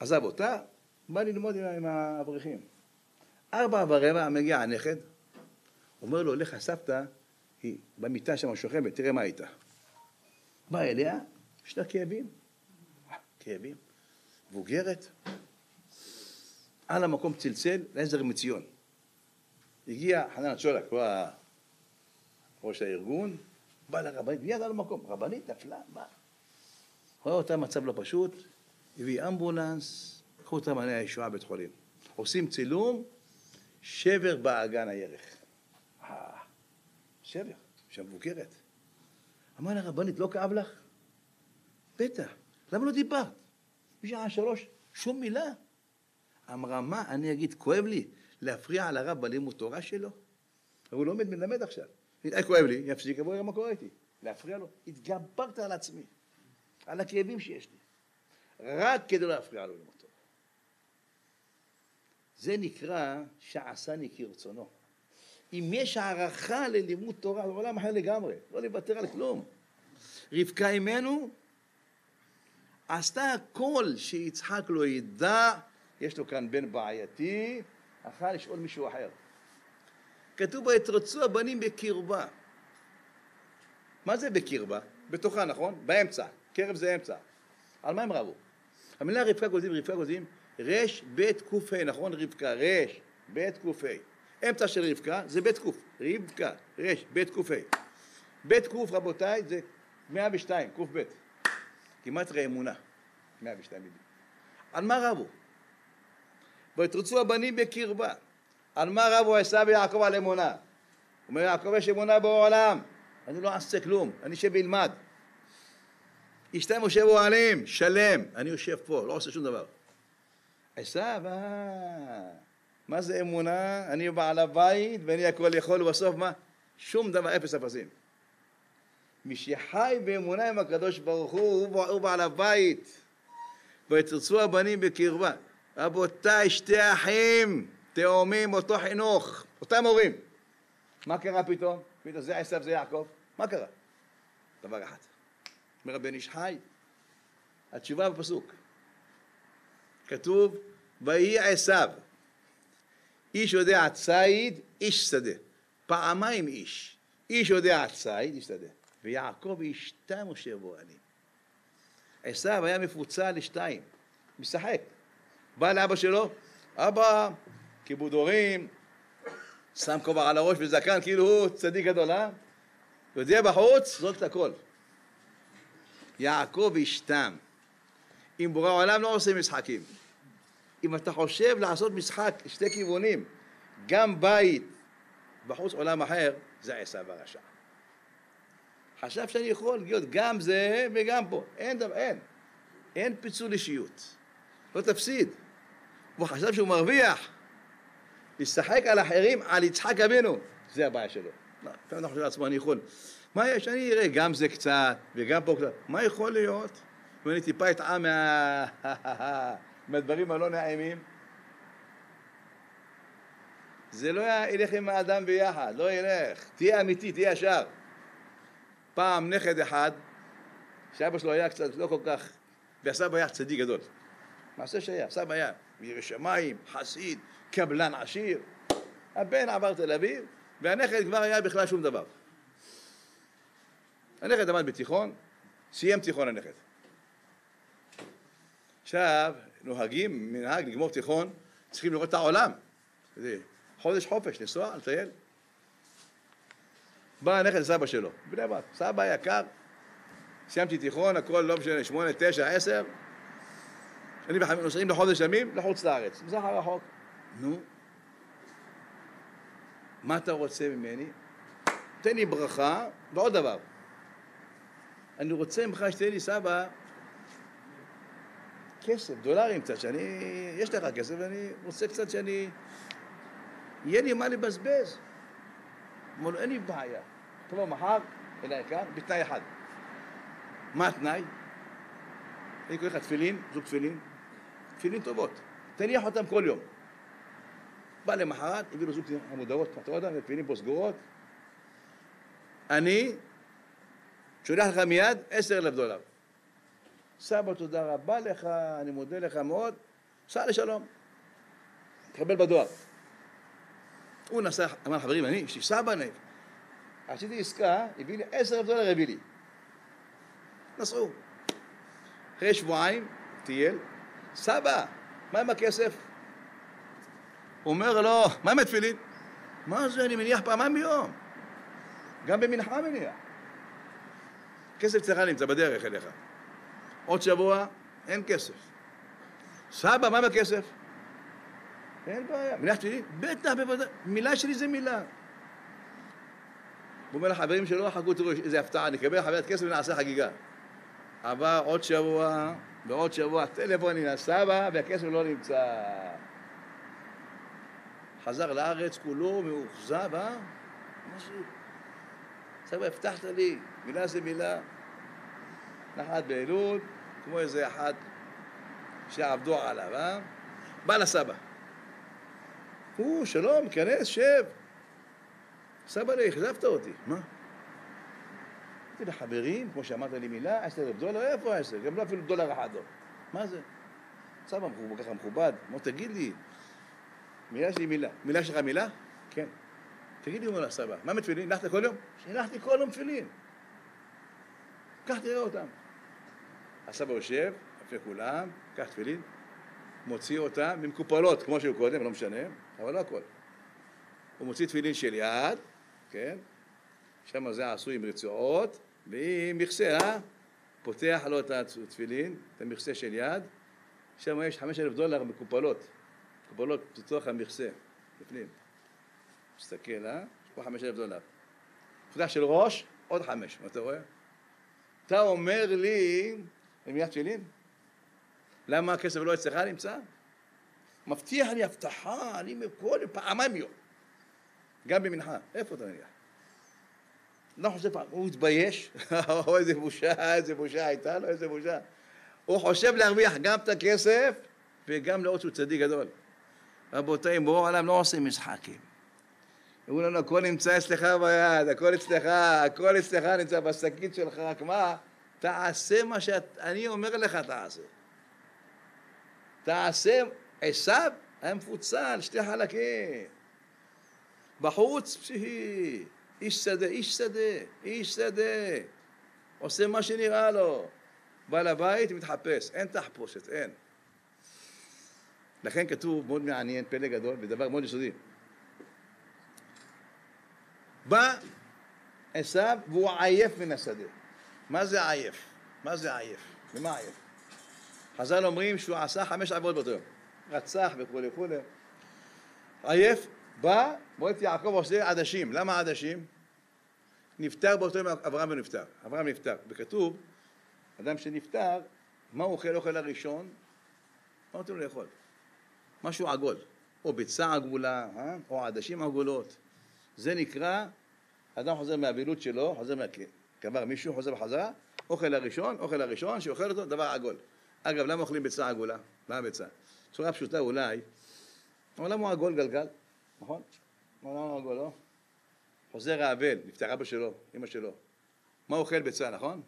עזב אותה, בא ללמוד עם האברכים. ארבע ורבע מגיע הנכד, אומר לו, לך הסבתא, היא במיטה שם שוכבת, תראה מה הייתה. בא אליה, יש לה כאבים. כאבים. מבוגרת. על המקום צלצל לעזר מציון. הגיע חנן צ'ולק, הוא ראש הארגון, בא לרבנית, מיד על המקום, רבנית נפלה, מה? רואה אותה מצב לא פשוט, הביא אמבולנס, קחו אותה מענה הישועה בית חולים. עושים צילום, שבר באגן הירך. אה, שבר, שהמבוגרת. אמר לרבנית, לא כאב לך? בטח. למה לא דיברת? בשעה שלוש, שום מילה. אמרה, מה, אני אגיד, כואב לי להפריע על הרב בלימוד תורה שלו? הוא לומד מלמד עכשיו. כואב לי, יפסיק, יבוא יראה מה קורה איתי. להפריע לו. התגברתי על עצמי, על הכאבים שיש לי. רק כדי לא להפריע לו למותו. זה נקרא שעשני כרצונו. אם יש הערכה ללימוד תורה, זה עולם אחר לגמרי, לא לוותר על כלום. רבקה אימנו עשתה הכל שיצחק לא ידע, יש לו כאן בן בעייתי, אכל לשאול מישהו אחר. כתוב ויתרצו הבנים בקרבה. מה זה בקרבה? בתוכה, נכון? באמצע. קרב זה אמצע. על מה הם רבו? המילה רבקה גוזים, רבקה גוזים, רש בית קה, נכון? רבקה, רש בית קה. אמצע של רבקה זה בית קוף, רבקה, רש, בית קה. בית קוף רבותיי זה 102, קב. כמעט אמונה, 102 מילים. על מה רבו? ויתרצו הבנים בקרבה. על מה רבו עשיו ויעקב על אמונה? הוא אומר יעקב יש אמונה בעולם, אני לא אעשה כלום, אני אשב ואלמד. אשתם יושב אוהלים, שלם, אני יושב פה, לא עושה שום דבר. עשיו, אה, מה זה אמונה? אני בעל הבית ואני הכל יכול, ובסוף מה? שום דבר, אפס אפסים. מי שחי באמונה עם הקדוש ברוך הוא, הוא בעל הבית. ויתרצו הבנים בקרבה. רבותיי, שתי אחים, תאומים, אותו חינוך, אותם הורים. מה קרה פתאום? פתאום זה עשיו, זה יעקב. מה קרה? דבר אחד. אומר הבן איש חי. התשובה בפסוק. כתוב, ויהי עשיו. איש יודע ציד, איש שדה. פעמיים איש. איש יודע ציד, איש שדה. ויעקב אשתם משה בועלים. עשיו היה מפוצל לשתיים, משחק. בא לאבא שלו, אבא, כיבוד הורים, שם כובע על הראש וזקן, כאילו הוא צדיק גדול, אה? יודע בחוץ, זרוק את הכל. יעקב אשתם. אם בורא העולם לא עושה משחקים. אם אתה חושב לעשות משחק שתי כיוונים, גם בית בחוץ עולם אחר, זה עשיו הרשע. חשב שאני יכול להיות גם זה וגם פה. אין דבר, אין. אין פיצול אישיות. לא תפסיד. הוא חשב שהוא מרוויח. לשחק על אחרים, על יצחק אבינו. זה הבעיה שלו. לא, אנחנו חושבים לעצמו, אני יכול. מה יש? אני אראה גם זה קצת וגם פה קצת. מה יכול להיות? אם אני טיפה אטעם מה... מהדברים הלא נעימים, זה לא ילך עם האדם ביחד, לא ילך. תהיה אמיתי, תהיה ישר. פעם נכד אחד, שאבא שלו היה קצת לא כל כך, והסבא היה צדיק גדול. מעשה שהיה, סבא היה מירי שמיים, חסיד, קבלן עשיר. הבן עבר תל אביב, והנכד כבר היה בכלל שום דבר. הנכד עמד בתיכון, סיים תיכון הנכד. עכשיו, נוהגים, מנהג לגמור תיכון, צריכים לראות את העולם. זה חודש חופש, לנסוע, לטייל. בא הנכד לסבא שלו, בני ברק, סבא יקר, סיימתי תיכון, הכל לא משנה, שמונה, תשע, עשר, נוסעים לחודש ימים לחוץ לארץ, מזרח הרחוק. נו, מה אתה רוצה ממני? תן לי ברכה ועוד דבר. אני רוצה ממך שתהיה לי סבא כסף, דולרים קצת, שאני, יש לך כסף ואני רוצה קצת שאני, יהיה לי מה לבזבז. אמר לו, אין לי בעיה. תבוא מחר אליי כאן, בתנאי אחד. מה התנאי? אני קורא לך תפילין, זוג תפילין, תפילין טובות. תניח אותם כל יום. בא למחרת, הביא לו זוג המודעות, אתה יודע, תפילין פה סגורות. אני שולח לך מיד עשר אלף דולר. סבא, תודה רבה לך, אני מודה לך מאוד, סע לשלום. תקבל בדואר. הוא נסע, אמר חברים, אני, יש לי סבא נעים. עשיתי עסקה, הביא לי עשר אלף דולר, הביא לי. נסעו. אחרי שבועיים, טייל, סבא, מה עם הכסף? אומר לו, מה עם התפילין? מה זה, אני מניח פעמיים ביום. גם במנחה מניח. כסף צריך נמצא בדרך אליך. עוד שבוע, אין כסף. סבא, מה עם הכסף? אין בעיה. מניח תפילין? בטח, בוודאי. מילה שלי זה מילה. הוא אומר לחברים שלו, חכו תראו איזה הפתעה, נקבל חבילת כסף ונעשה חגיגה. עבר עוד שבוע ועוד שבוע, טלפונים לסבא והכסף לא נמצא. חזר לארץ כולו מאוכזב, אה? משהו. סבא, הבטחת לי, מילה זה מילה. נחת באלול, כמו איזה אחד שעבדו עליו, אה? בא לסבא. הוא, שלום, כנס, שב. סבא לי, אכזבת אותי. מה? אמרתי לחברים, כמו שאמרת לי מילה, עשר אלף דולר, איפה עשר? גם לא אפילו דולר אחד לא. מה זה? סבא ככה מכובד, אמר, תגיד לי, מילה שלי מילה. מילה שלך מילה? כן. תגיד לי, אומר לה סבא, מה מתפילין? הנחת כל יום? הנחתי כל יום תפילין. קח תראה אותם. הסבא יושב, לפני כולם, קח תפילין, מוציא אותם ממקופלות, כמו שהיו קודם, לא משנה, אבל לא הכל. הוא מוציא תפילין של יד, כן? שם זה עשוי עם רצועות ועם מכסה, אה? פותח לו את התפילין, את המכסה של יד, שם יש חמש אלף דולר מקופלות, מקופלות בתוך המכסה, בפנים. מסתכל, אה? יש פה חמש אלף דולר. פתח של ראש, עוד חמש, מה אתה רואה? אתה אומר לי, למיית תפילין? למה הכסף לא אצלך נמצא? מבטיח לי הבטחה, אני כל פעמיים יום, גם במנחה. איפה אתה מניח? לא חושב פעם, הוא התבייש, או איזה בושה, איזה בושה הייתה לו, איזה בושה. הוא חושב להרוויח גם את הכסף וגם לראות שהוא צדיק גדול. רבותיי, בורא העולם לא עושה משחקים. אמרו לנו, הכל נמצא אצלך ביד, הכל אצלך, הכל אצלך נמצא בשקית שלך, רק מה, תעשה מה שאני אומר לך תעשה. תעשה, עשיו היה מפוצל, שתי חלקים. בחוץ, פשיהי, איש שדה, איש שדה, איש שדה. עושה מה שנראה לו. בעל הבית מתחפש, אין תחפושת, אין. לכן כתוב מאוד מעניין, פלא גדול, ודבר מאוד יסודי. בא עשיו והוא עייף מן השדה. מה זה עייף? מה זה עייף? ומה עייף? חז"ל אומרים שהוא עשה חמש עבודות באותו יום. רצח וכולי וכולי. עייף, בא, מועצת יעקב עושה עדשים. למה עדשים? נפטר באותו יום אברהם ונפטר. אברהם נפטר. וכתוב, אדם שנפטר, מה הוא אוכל אוכל הראשון? מה נותנים לו לאכול? משהו עגול. או ביצה עגולה, אה? או עדשים עגולות. זה נקרא, אדם חוזר מהבהילות שלו, חוזר מהקבר מישהו, חוזר בחזרה, אוכל הראשון, אוכל הראשון, שאוכל אותו, דבר עגול. אגב, למה אוכלים ביצה עגולה? מה הביצה? בצורה פשוטה אולי, העולם הוא עגול גלגל, נכון? העולם הוא עגול, לא? חוזר האבל, נפטר אבא שלו, אמא שלו. מה אוכל ביצה, נכון?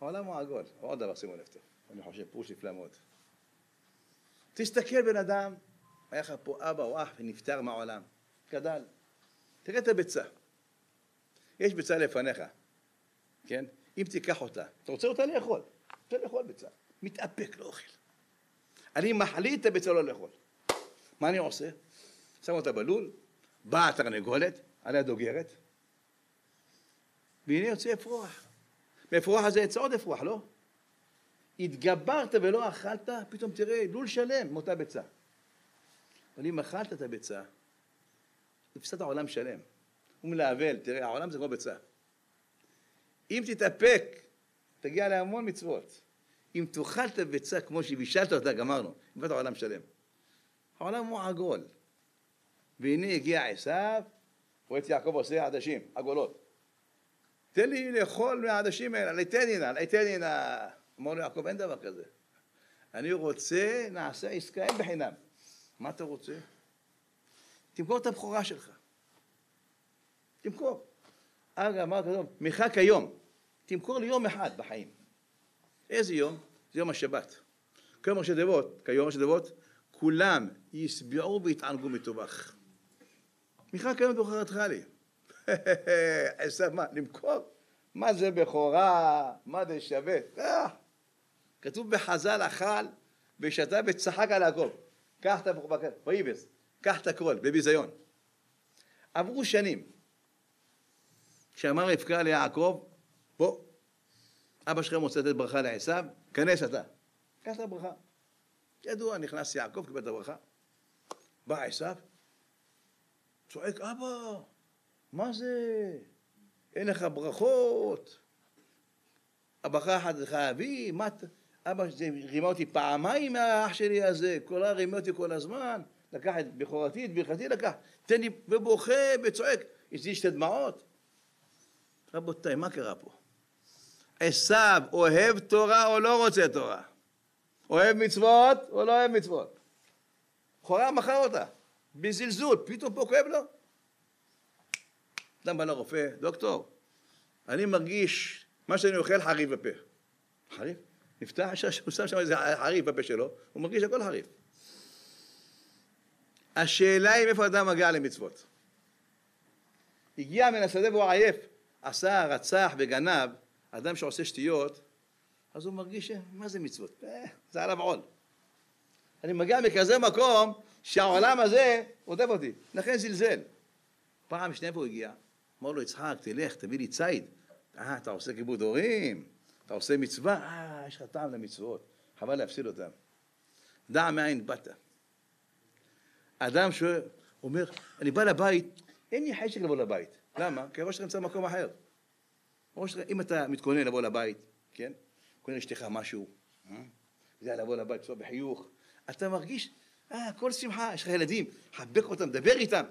העולם הוא עגול. עוד דבר, שימו לב טוב. אני חושב, פרוש נפלא מאוד. תסתכל בן אדם, היה לך פה אבא או אח ונפטר מהעולם, גדל. תראה את הביצה. יש ביצה לפניך, כן? אם תיקח אותה, אתה רוצה אותה לאכול, רוצה לאכול ביצה. מתאפק, לא אוכל. אני מחליט את הביצה לא לאכול. מה אני עושה? שם אותה בלול, באה התרנגולת, עליה דוגרת, והנה יוצא אפרוח. מאפרוח הזה יצא עוד אפרוח, לא? התגברת ולא אכלת, פתאום תראה, לול שלם מאותה ביצה. אבל אם אכלת את הביצה, הפסדת עולם שלם. הוא מלהבל, תראה, העולם זה כמו ביצה. אם תתאפק, תגיע להמון מצוות. אם תאכל את הביצה כמו שבישלת אותה, גמרנו, הבאת עולם שלם. העולם הוא עגול. והנה הגיע עשיו, רואה את יעקב עושה עדשים, עגולות. תן לי לאכול מהעדשים האלה, ליתן הנה, ליתן הנה. אמר לו יעקב, אין דבר כזה. אני רוצה, נעשה עסקה, אין בחינם. מה אתה רוצה? תמכור את הבכורה שלך. תמכור. אגב, מה כתוב? מחק היום. תמכור לי יום אחד בחיים. איזה יום? זה יום השבת. כיום ראשי תיבות, כיום ראשי תיבות, כולם ישבעו ויתענגו מטובח. מחק היום בכורתך לי. עשיו מה? למכור? מה זה בכורה? מה זה שווה? אה, כתוב בחז"ל אכל ושתה וצחק על יעקב. קח את הבחור, ויבס, קח את הכל, בביזיון. עברו שנים. כשאמר רבקה ליעקב, בוא, אבא שלכם רוצה לתת ברכה לעשיו, כנס אתה. קח את הברכה. ידוע, נכנס יעקב, קיבל את הברכה. בא עשיו, צועק, אבא, מה זה? אין לך ברכות. הברכה אחת לך אבי, מה אתה... אבא זה רימה אותי פעמיים מהאח שלי הזה, כל רימה אותי כל הזמן, לקח את בכורתי, את ברכתי לקח, תן לי, ובוכה וצועק, יש לי שתי דמעות. רבותיי, מה קרה פה? עשיו אוהב תורה או לא רוצה תורה? אוהב מצוות או לא אוהב מצוות? לכאורה מכר אותה, בזלזול, פתאום פה כואב לו. אדם בא לרופא, דוקטור, אני מרגיש מה שאני אוכל חריף בפה. חריף? נפתח, הוא שם שם איזה חריף בפה שלו, הוא מרגיש הכל חריף. השאלה היא מאיפה אדם מגיע למצוות. הגיע מן השדה והוא עייף, עשה, רצח וגנב, אדם שעושה שטויות, אז הוא מרגיש, מה זה מצוות? אה, זה עליו עול. אני מגיע מכזה מקום שהעולם הזה רודף אותי, לכן זלזל. פעם הוא הגיע, אמר לו יצחק, תלך, תביא לי ציד. אה, אתה עושה כיבוד הורים, אתה עושה מצווה, אה, יש לך טעם למצוות, חבל להפסיד אותם. דע מאין באת. אדם שאומר, אני בא לבית, אין לי חשק לבוא לבית. למה? כי הראש שלך נמצא במקום אחר. ראש שלך, אם אתה מתכונן לבוא לבית, כן? קונה לאשתך משהו, אה? יודע לבוא לבית, לנסוע בחיוך, אתה מרגיש, אה, הכל שמחה, יש לך ילדים, חבק אותם, דבר איתם.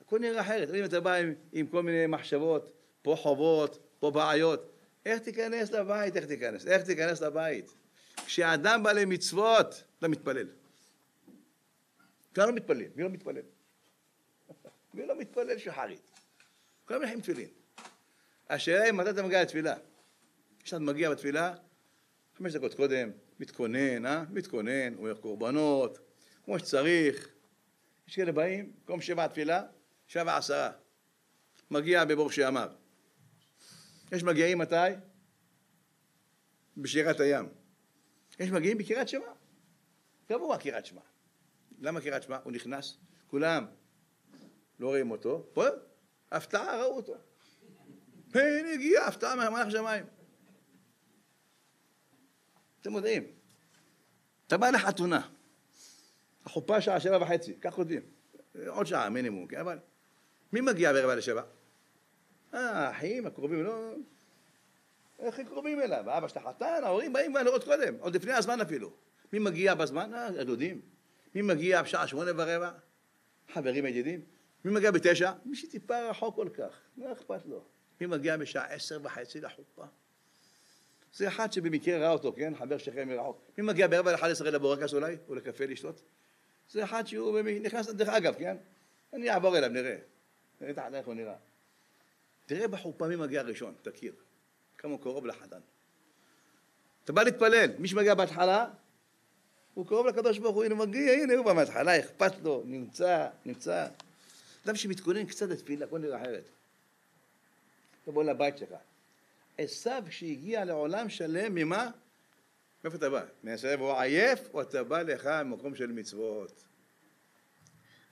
הכל נראה אחרת. אם אתה בא עם, עם כל מיני מחשבות, פה חובות, פה בעיות, איך תיכנס לבית, איך תיכנס, איך תיכנס לבית? כשאדם בא למצוות, אתה מתפלל. כולם לא מתפללים, מי לא מתפלל? מי לא מתפלל שחרית? כולם הולכים תפילין. השאלה היא מתי אתה מגיע לתפילה. כשאתה מגיע בתפילה, חמש דקות קודם, מתכונן, אה? מתכונן, אומר קורבנות, כמו שצריך. יש כאלה באים, במקום שבע תפילה, שבע עשרה. מגיע בבור שאמר. יש מגיעים מתי? בשירת הים. יש מגיעים בקריאת שמע. קבוע קריאת שמע. למה קריאת שמע? הוא נכנס, כולם לא רואים אותו, פה, הפתעה ראו אותו. הנה הגיע, הפתעה מהמלאך שמיים. אתם יודעים, אתה בא לחתונה, החופה שעה שבע וחצי, כך כותבים, עוד שעה מינימום, כן, אבל מי מגיע ברבע לשבע? האחים, הקרובים, לא... איך הם קרובים אליו? אבא שלך חתן, ההורים באים כבר לראות קודם, עוד לפני הזמן אפילו. מי מגיע בזמן? הדודים. מי מגיע בשעה שמונה ורבע? חברים ידידים. מי מגיע בתשע? מי שטיפה רחוק כל כך, לא אכפת לו. מי מגיע בשעה עשר וחצי לחופה? זה אחד שבמקרה ראה אותו, כן? חבר שכם מרחוק. מי מגיע בערב על 11 לבורקס אולי? או לקפה לשתות? זה אחד שהוא נכנס, דרך אגב, כן? אני אעבור אליו, נראה. נראה איך הוא נראה. תראה בחופה מי מגיע ראשון, תכיר. כמה הוא קרוב לחתן. אתה בא להתפלל, מי שמגיע בהתחלה, הוא קרוב לקדוש ברוך הוא, הנה מגיע, הנה הוא בא מההתחלה, אכפת לו, נמצא, נמצא. אדם שמתכונן קצת לתפילה, הכל נראה אחרת. תבוא לבית שלך. עשיו שהגיע לעולם שלם ממה? מאיפה אתה בא? מהסרב הוא עייף או אתה בא לך ממקום של מצוות?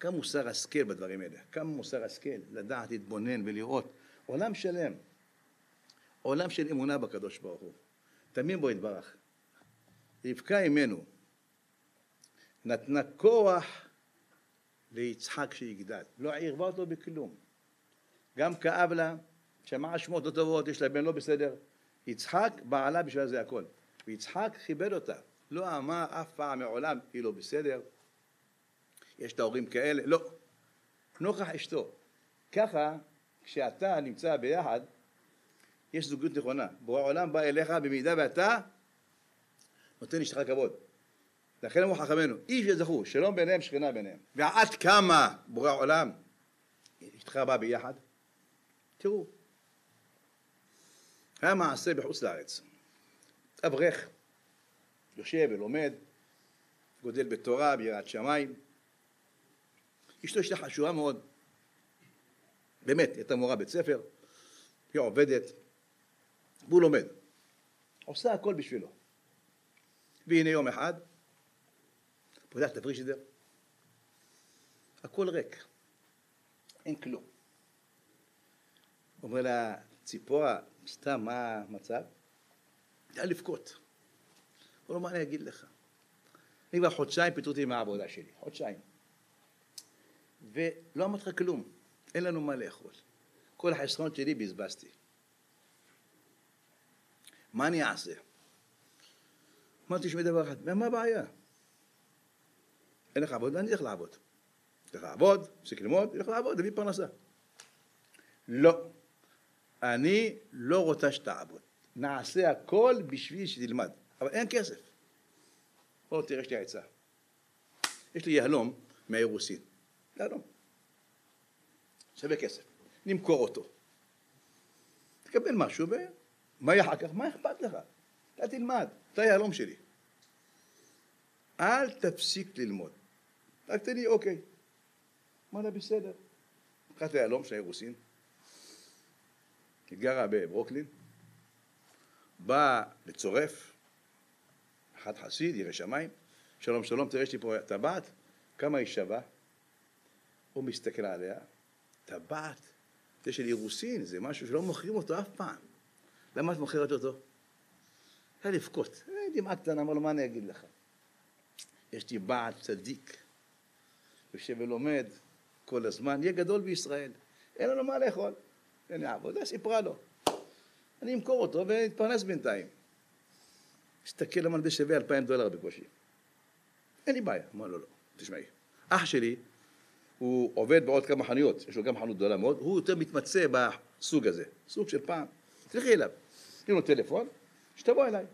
כמה מוסר השכל בדברים האלה, כמה מוסר השכל לדעת, להתבונן ולראות עולם שלם, עולם של אמונה בקדוש ברוך הוא, תמים בו יתברך. רבקה אמנו נתנה כוח ליצחק שיגדל, לא עירבה אותו בכלום, גם כאב לה שמעה שמות לא טובות, יש לה בן לא בסדר. יצחק בעלה בשביל זה הכל. ויצחק כיבד אותה. לא אמר אף פעם מעולם, היא לא בסדר. יש את ההורים כאלה, לא. נוכח אשתו. ככה, כשאתה נמצא ביחד, יש זוגיות נכונה. בורא עולם בא אליך במידה ואתה נותן לאשתך כבוד. לכן אמרו חכמינו, איש וזכו, שלום ביניהם, שכינה ביניהם. ועד כמה בורא עולם אשתך בא ביחד? תראו, היה מעשה בחוץ לארץ. אברך, יושב ולומד, גודל בתורה, ביראת שמיים. אשתו אשתה חשובה מאוד, באמת, הייתה מורה בית ספר, היא עובדת, והוא לומד. עושה הכל בשבילו. והנה יום אחד, פותח את הפרישידר, הכל ריק, אין כלום. אומר לה, ציפורה, סתם, מה המצב? היה לבכות. הוא אומר, מה אני אגיד לך? אני כבר חודשיים פיטרו אותי מהעבודה שלי, חודשיים. ולא אמרתי לך כלום, אין לנו מה לאכול. כל החסכונות שלי בזבזתי. מה אני אעשה? אמרתי שמי דבר אחד, ומה הבעיה? אין לך עבודה, אני אלך לעבוד. אלך לעבוד, תפסיק ללמוד, אלך לעבוד, תביא פרנסה. לא. אני לא רוצה שתעבוד. נעשה הכל בשביל שתלמד, אבל אין כסף. בוא תראה, יש לי עצה. יש לי יהלום מהאירוסין. יהלום. שווה כסף. נמכור אותו. תקבל משהו, ומה יהיה אחר כך? מה אכפת לך? אתה תלמד, אתה יהלום שלי. אל תפסיק ללמוד. רק תן לי, אוקיי. אמר לה, בסדר. לקחת יהלום של האירוסין, היא גרה בברוקלין, בא לצורף, אחד חסיד, ירא שמיים, שלום שלום, תראה יש לי פה טבעת, כמה היא שווה? הוא מסתכל עליה, טבעת, זה של אירוסין, זה משהו שלא מוכרים אותו אף פעם. למה את מוכרת אותו? היה לבכות. דמעה קטנה, אמר לו, מה אני אגיד לך? יש לי בעל צדיק, יושב ולומד כל הזמן, יהיה גדול בישראל, אין לנו מה לאכול, אין לי עבודה, סיפרה לו. אני אמכור אותו ואתפרנס בינתיים. הסתכל אמר, זה שווה אלפיים דולר בקושי. אין לי בעיה. אמר לו, לא, תשמעי, אח שלי, הוא עובד בעוד כמה חנויות, יש לו גם חנות גדולה מאוד, הוא יותר מתמצא בסוג הזה, סוג של פעם. תלכי אליו, תני לו טלפון, שתבוא אליי.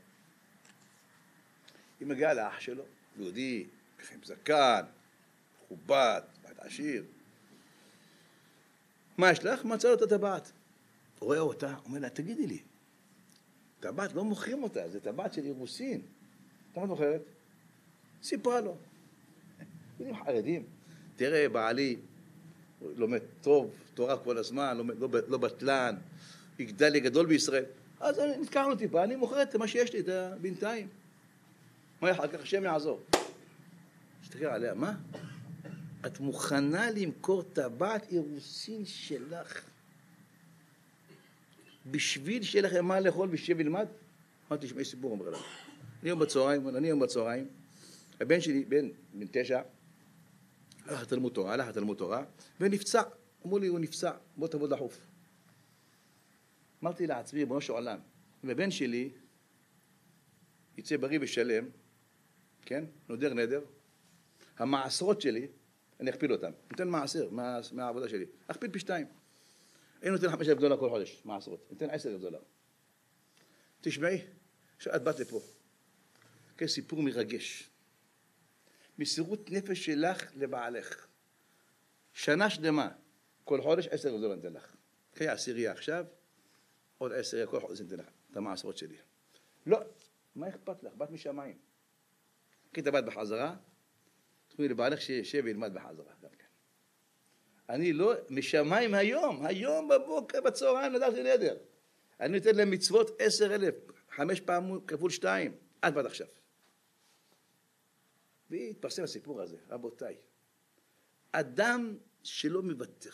היא מגיעה לאח שלו, יהודי, עם זקן, מכובד, בית עשיר. מה יש לך? מצא לו את הטבעת. רואה אותה, אומר לה, תגידי לי, טבעת לא מוכרים אותה, זה טבעת של אירוסין. כמה את מוכרת? סיפרה לו. יודעים חרדים, תראה, בעלי לומד טוב, תורה כל הזמן, לומד, לא, לא בטלן, יגדל לי גדול בישראל. אז נתקענו טיפה, אני מוכרת את מה שיש לי, את הבינתיים. מה אחר כך השם יעזור. תסתכל עליה, מה? את מוכנה למכור טבעת אירוסין שלך בשביל שיהיה לכם מה לאכול ושב ילמד? אמרתי, תשמעי סיפור, אומר לה. אני היום בצהריים, אני היום בצהריים, הבן שלי, בן, בן תשע, הלך לתלמוד תורה, הלך לתלמוד תורה, ונפצע. אמרו לי, הוא נפצע, בוא תבוא דחוף. אמרתי לעצמי, ריבונו של עולם, אם הבן שלי יצא בריא ושלם, כן, נודר נדר, המעשרות שלי, אני אכפיל אותם, נותן מעשר מה, מהעבודה שלי, אכפיל פי שתיים. אני נותן חמש אלף דולר כל חודש, מעשרות, נותן עשר אלף דולר. תשמעי, עכשיו את באת לפה, כן, סיפור מרגש. מסירות נפש שלך לבעלך. שנה שלמה, כל חודש עשר אלף דולר ניתן לך. קחי עשירייה עכשיו, עוד עשירייה כל חודש ניתן לך, את המעשרות שלי. לא, מה אכפת לך? באת משמיים. קחי את הבת בחזרה, תקראי לבעלך שישב וילמד בחזרה כן. אני לא, משמיים היום, היום בבוקר, בצהריים נדרתי נדר. אני נותן להם מצוות עשר אלף, חמש פעמים כפול שתיים, עד ועד עכשיו. והתפרסם הסיפור הזה, רבותיי. אדם שלא מוותר,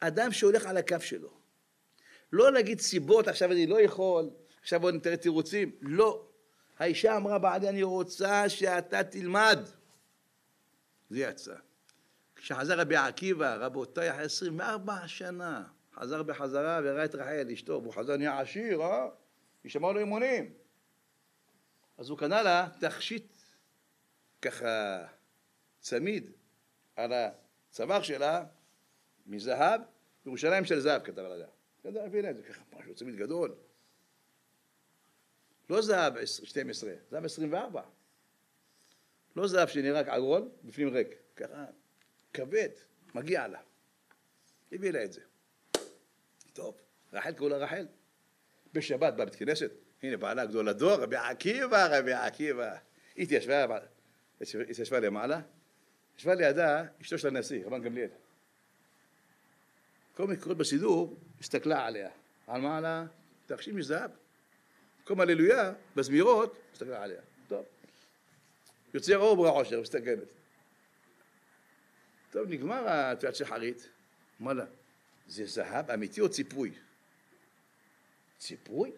אדם שהולך על הקו שלו, לא להגיד סיבות, עכשיו אני לא יכול, עכשיו בוא נתראה תירוצים, לא. האישה אמרה בעלי, אני רוצה שאתה תלמד. זה יצא. כשחזר רבי עקיבא, רבותיי, אחרי 24 שנה, חזר בחזרה וראה את רחל אשתו, והוא חזר נהיה עשיר, אה? היא שמעה לו אמונים. אז הוא קנה לה תכשיט ככה צמיד על הצוואר שלה מזהב, ירושלים של זהב כתב עליה. כתב, הנה, זה ככה משהו צמיד גדול. לא זהב 12, זהב 24. לא זהב שנראה עגול, בפנים ריק. ככה, כבד, מגיע לה. הביא לה את זה. טוב, רחל קראו לה רחל. בשבת בבית כנסת, הנה בעלה גדול הדור, רבי עקיבא, רבי עקיבא. היא התיישבה למעלה, ישבה לידה אשתו של הנשיא, רבן גמליאל. כל מיני קורות בסידור, הסתכלה עליה. על מעלה, תכשיב מזהב. כל הללויה, בזמירות, הסתכלה עליה. טוב. יוצר אור ברע עושר, מסתכלת. טוב, נגמר התפילת שחרית. אמר לה, זה זהב אמיתי או ציפוי? ציפוי?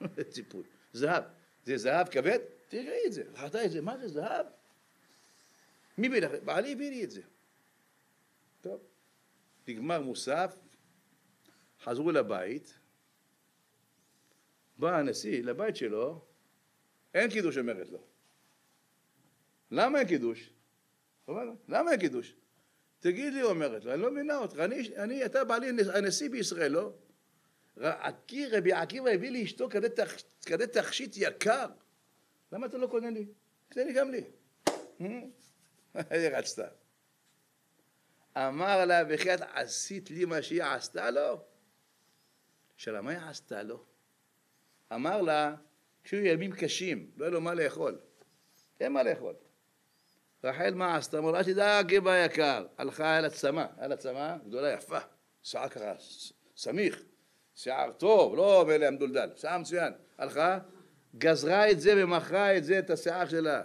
ציפוי. זהב. זה זהב כבד? תראי את זה. ראתה את זה, מה זה זהב? מי הביא לך? בעלי הביא לי את זה. טוב, נגמר מוסף, חזרו לבית, בא הנשיא לבית שלו, אין קידוש אומרת לו. למה אין קידוש? למה אין קידוש? תגיד לי, אומרת לו, אני לא מבינה אותך, אני, אני, אתה בעלי הנשיא בישראל, לא? רבי עקיבא הביא לאשתו כזה, תח, כזה תכשיט יקר, למה אתה לא קונה לי? תן לי גם לי. היא רצתה. אמר לה, בחייאת עשית לי מה שהיא עשתה לו? שאלה, מה היא עשתה לו? אמר לה, כשהיו ימים קשים, לא היה לו מה לאכול. אין מה לאכול. רחל מה עשתה? אמרה, אל תדאג, גבע יקר. הלכה אל הצמא, אל הצמא גדולה יפה, שיער ככה, סמיך, שיער טוב, לא מאלה המדולדל, שיער מצוין. הלכה, גזרה את זה ומכרה את זה, את השיער שלה.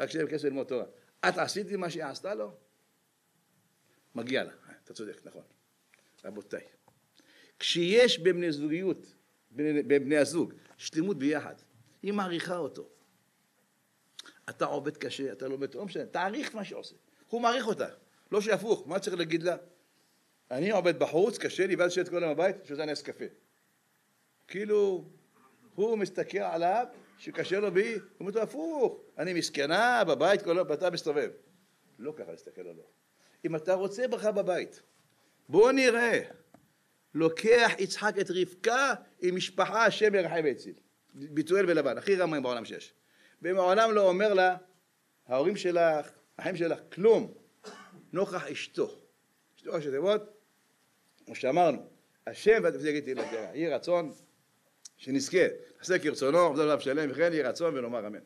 רק שיהיה בכסף ללמוד תורה. את עשית מה שהיא עשתה לו? מגיע לה, אתה צודק, נכון. רבותיי, כשיש בבני זוגיות, בבני הזוג, שלמות ביחד, היא מעריכה אותו. אתה עובד קשה, אתה לומד, לא משנה, תעריך מה שעושה. הוא מעריך אותה, לא שהפוך, מה צריך להגיד לה? אני עובד בחוץ, קשה לי, ואז שאת כל היום בבית, שותה נס קפה. כאילו, הוא מסתכל עליו, שקשה לו בי, הוא אומר לו, הפוך, אני מסכנה בבית כל היום, ואתה מסתובב. לא ככה להסתכל עליו. אם אתה רוצה ברכה בבית, בוא נראה, לוקח יצחק את רבקה עם משפחה השם ירחם והציל. ביטואל ולבן, הכי רמאים בעולם שיש. ומעולם לא אומר לה, ההורים שלך, החיים שלך, כלום, נוכח אשתו. אשתו ראשי תיבות, כמו שאמרנו, השם והתפקיד תהילתך, יהי רצון שנזכה, נעשה כרצונו, עובדו עליו שלם וכן יהי רצון ונאמר אמן.